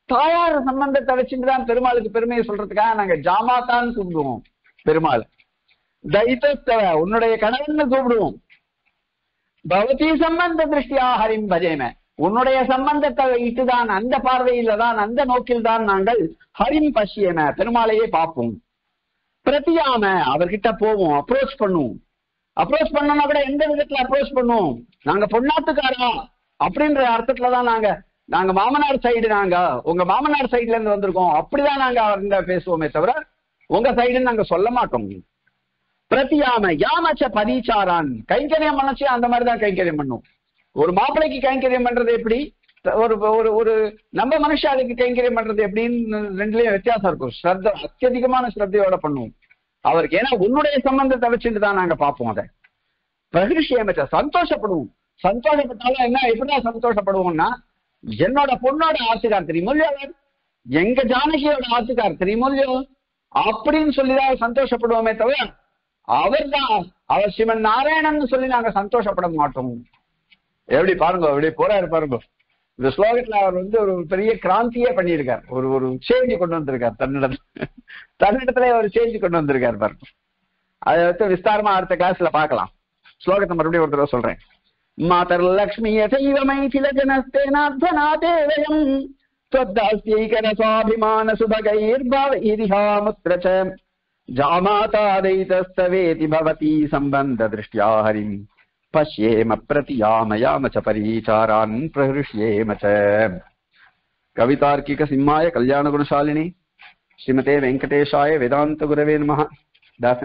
தாயார் சம்பந்தத்தை வச்சுட்டு தான் பெருமாளுக்கு பெருமையை சொல்றதுக்காக நாங்க ஜாமாத்தான்னு கூப்பிடுவோம் பெருமாள். தைத்தஸ்தவ உன்னுடைய கணவன் கூப்பிடுவோம். பவதி சம்பந்த திருஷ்டியா ஹரிம் பஜேம உன்னுடைய சம்பந்தத்தை வைத்துதான் அந்த பார்வையில தான் அந்த நோக்கில் தான் நாங்கள் ஹரிம் பசியம பெருமாளையே பார்ப்போம். பிரதியாம அவர்கிட்ட போவோம் அப்ரோச் பண்ணுவோம். அப்ரோச் பண்ணோம்னா கூட எந்த விதத்துல அப்ரோச் பண்ணுவோம்? நாங்க பொண்ணாத்துக்காரா அப்படின்ற அர்த்தத்துல தான் நாங்க நாங்க மாமனார் சைடு நாங்க உங்க மாமனார் சைடுல இருந்து வந்திருக்கோம். அப்படிதான் நாங்க அவர்கிட்ட பேசுவோமே தவிர உங்க சைடுன்னு நாங்க சொல்ல மாட்டோம். பிரதியாம யாமச்ச பதீச்சாரான்? கைங்கரியம் பண்ணச்சு அந்த மாதிரிதான் கைங்கரியம் பண்ணும். ஒரு மாப்பிள்ளைக்கு கைங்கரியம் பண்றது எப்படி? ஒரு ஒரு ஒரு நம்ம மனுஷாளுக்கு கைங்கரியம் பண்றது எப்படின்னு ரெண்டுலயும் வித்தியாசம் இருக்கும். ஸ்ரத்த அத்தியதிகமான ஸ்ரத்தையோட பண்ணுவோம். அவருக்கு ஏன்னா உன்னுடைய சம்பந்தத்தை வச்சுட்டு தான் நாங்க பார்ப்போம் அதை. பிரகிருஷியமற்ற சந்தோஷப்படுவோம். சந்தோஷப்பட்டாலும் என்ன எப்படிதான் சந்தோஷப்படுவோம்னா என்னோட பொண்ணோட ஆத்துக்கார் தெரியுமோ எங்க ஜானகியோட ஆத்துக்கார் தெரியுமோ அப்படின்னு சொல்லிதான் சந்தோஷப்படுவோமே தவிர அவர்தான் அவர் சிவன் நாராயணன் சொல்லி நாங்க சந்தோஷப்பட மாட்டோம். எப்படி பாருங்க எப்படி போறாரு பாருங்க. இந்த ஸ்லோகத்துல அவர் வந்து ஒரு பெரிய கிராந்தியே பண்ணியிருக்காரு. ஒரு ஒரு சேஞ்சு கொண்டு வந்திருக்கார் தன்னிடம். தன்னிடத்துல ஒரு சேஞ்சு கொண்டு வந்திருக்கார் பாருங்க அதை வந்து விஸ்தாரமா அடுத்த கிளாஸ்ல பாக்கலாம் ஸ்லோகத்தை மறுபடியும் ஒரு தடவை சொல்றேன். மாதர்லக்ஷ்மிய சைவமை சில ஜனஸ்தேனாத்வநாதேவயம் त्वद्दास्यैकरसाभिमान सुभगैर्भव इरिहामुत्र च जामाता दयितस्तवेति சம்பந்த திருஷ்டியா हरिम् पश्येम प्रतियामयाम च परीचारान् प्रहृष्येम च। कवितार्किकसिंहाय कल्याणगुणशालिनि श्रीमते वेङ्कटेशाय वेदान्तगुरवे नमः। दास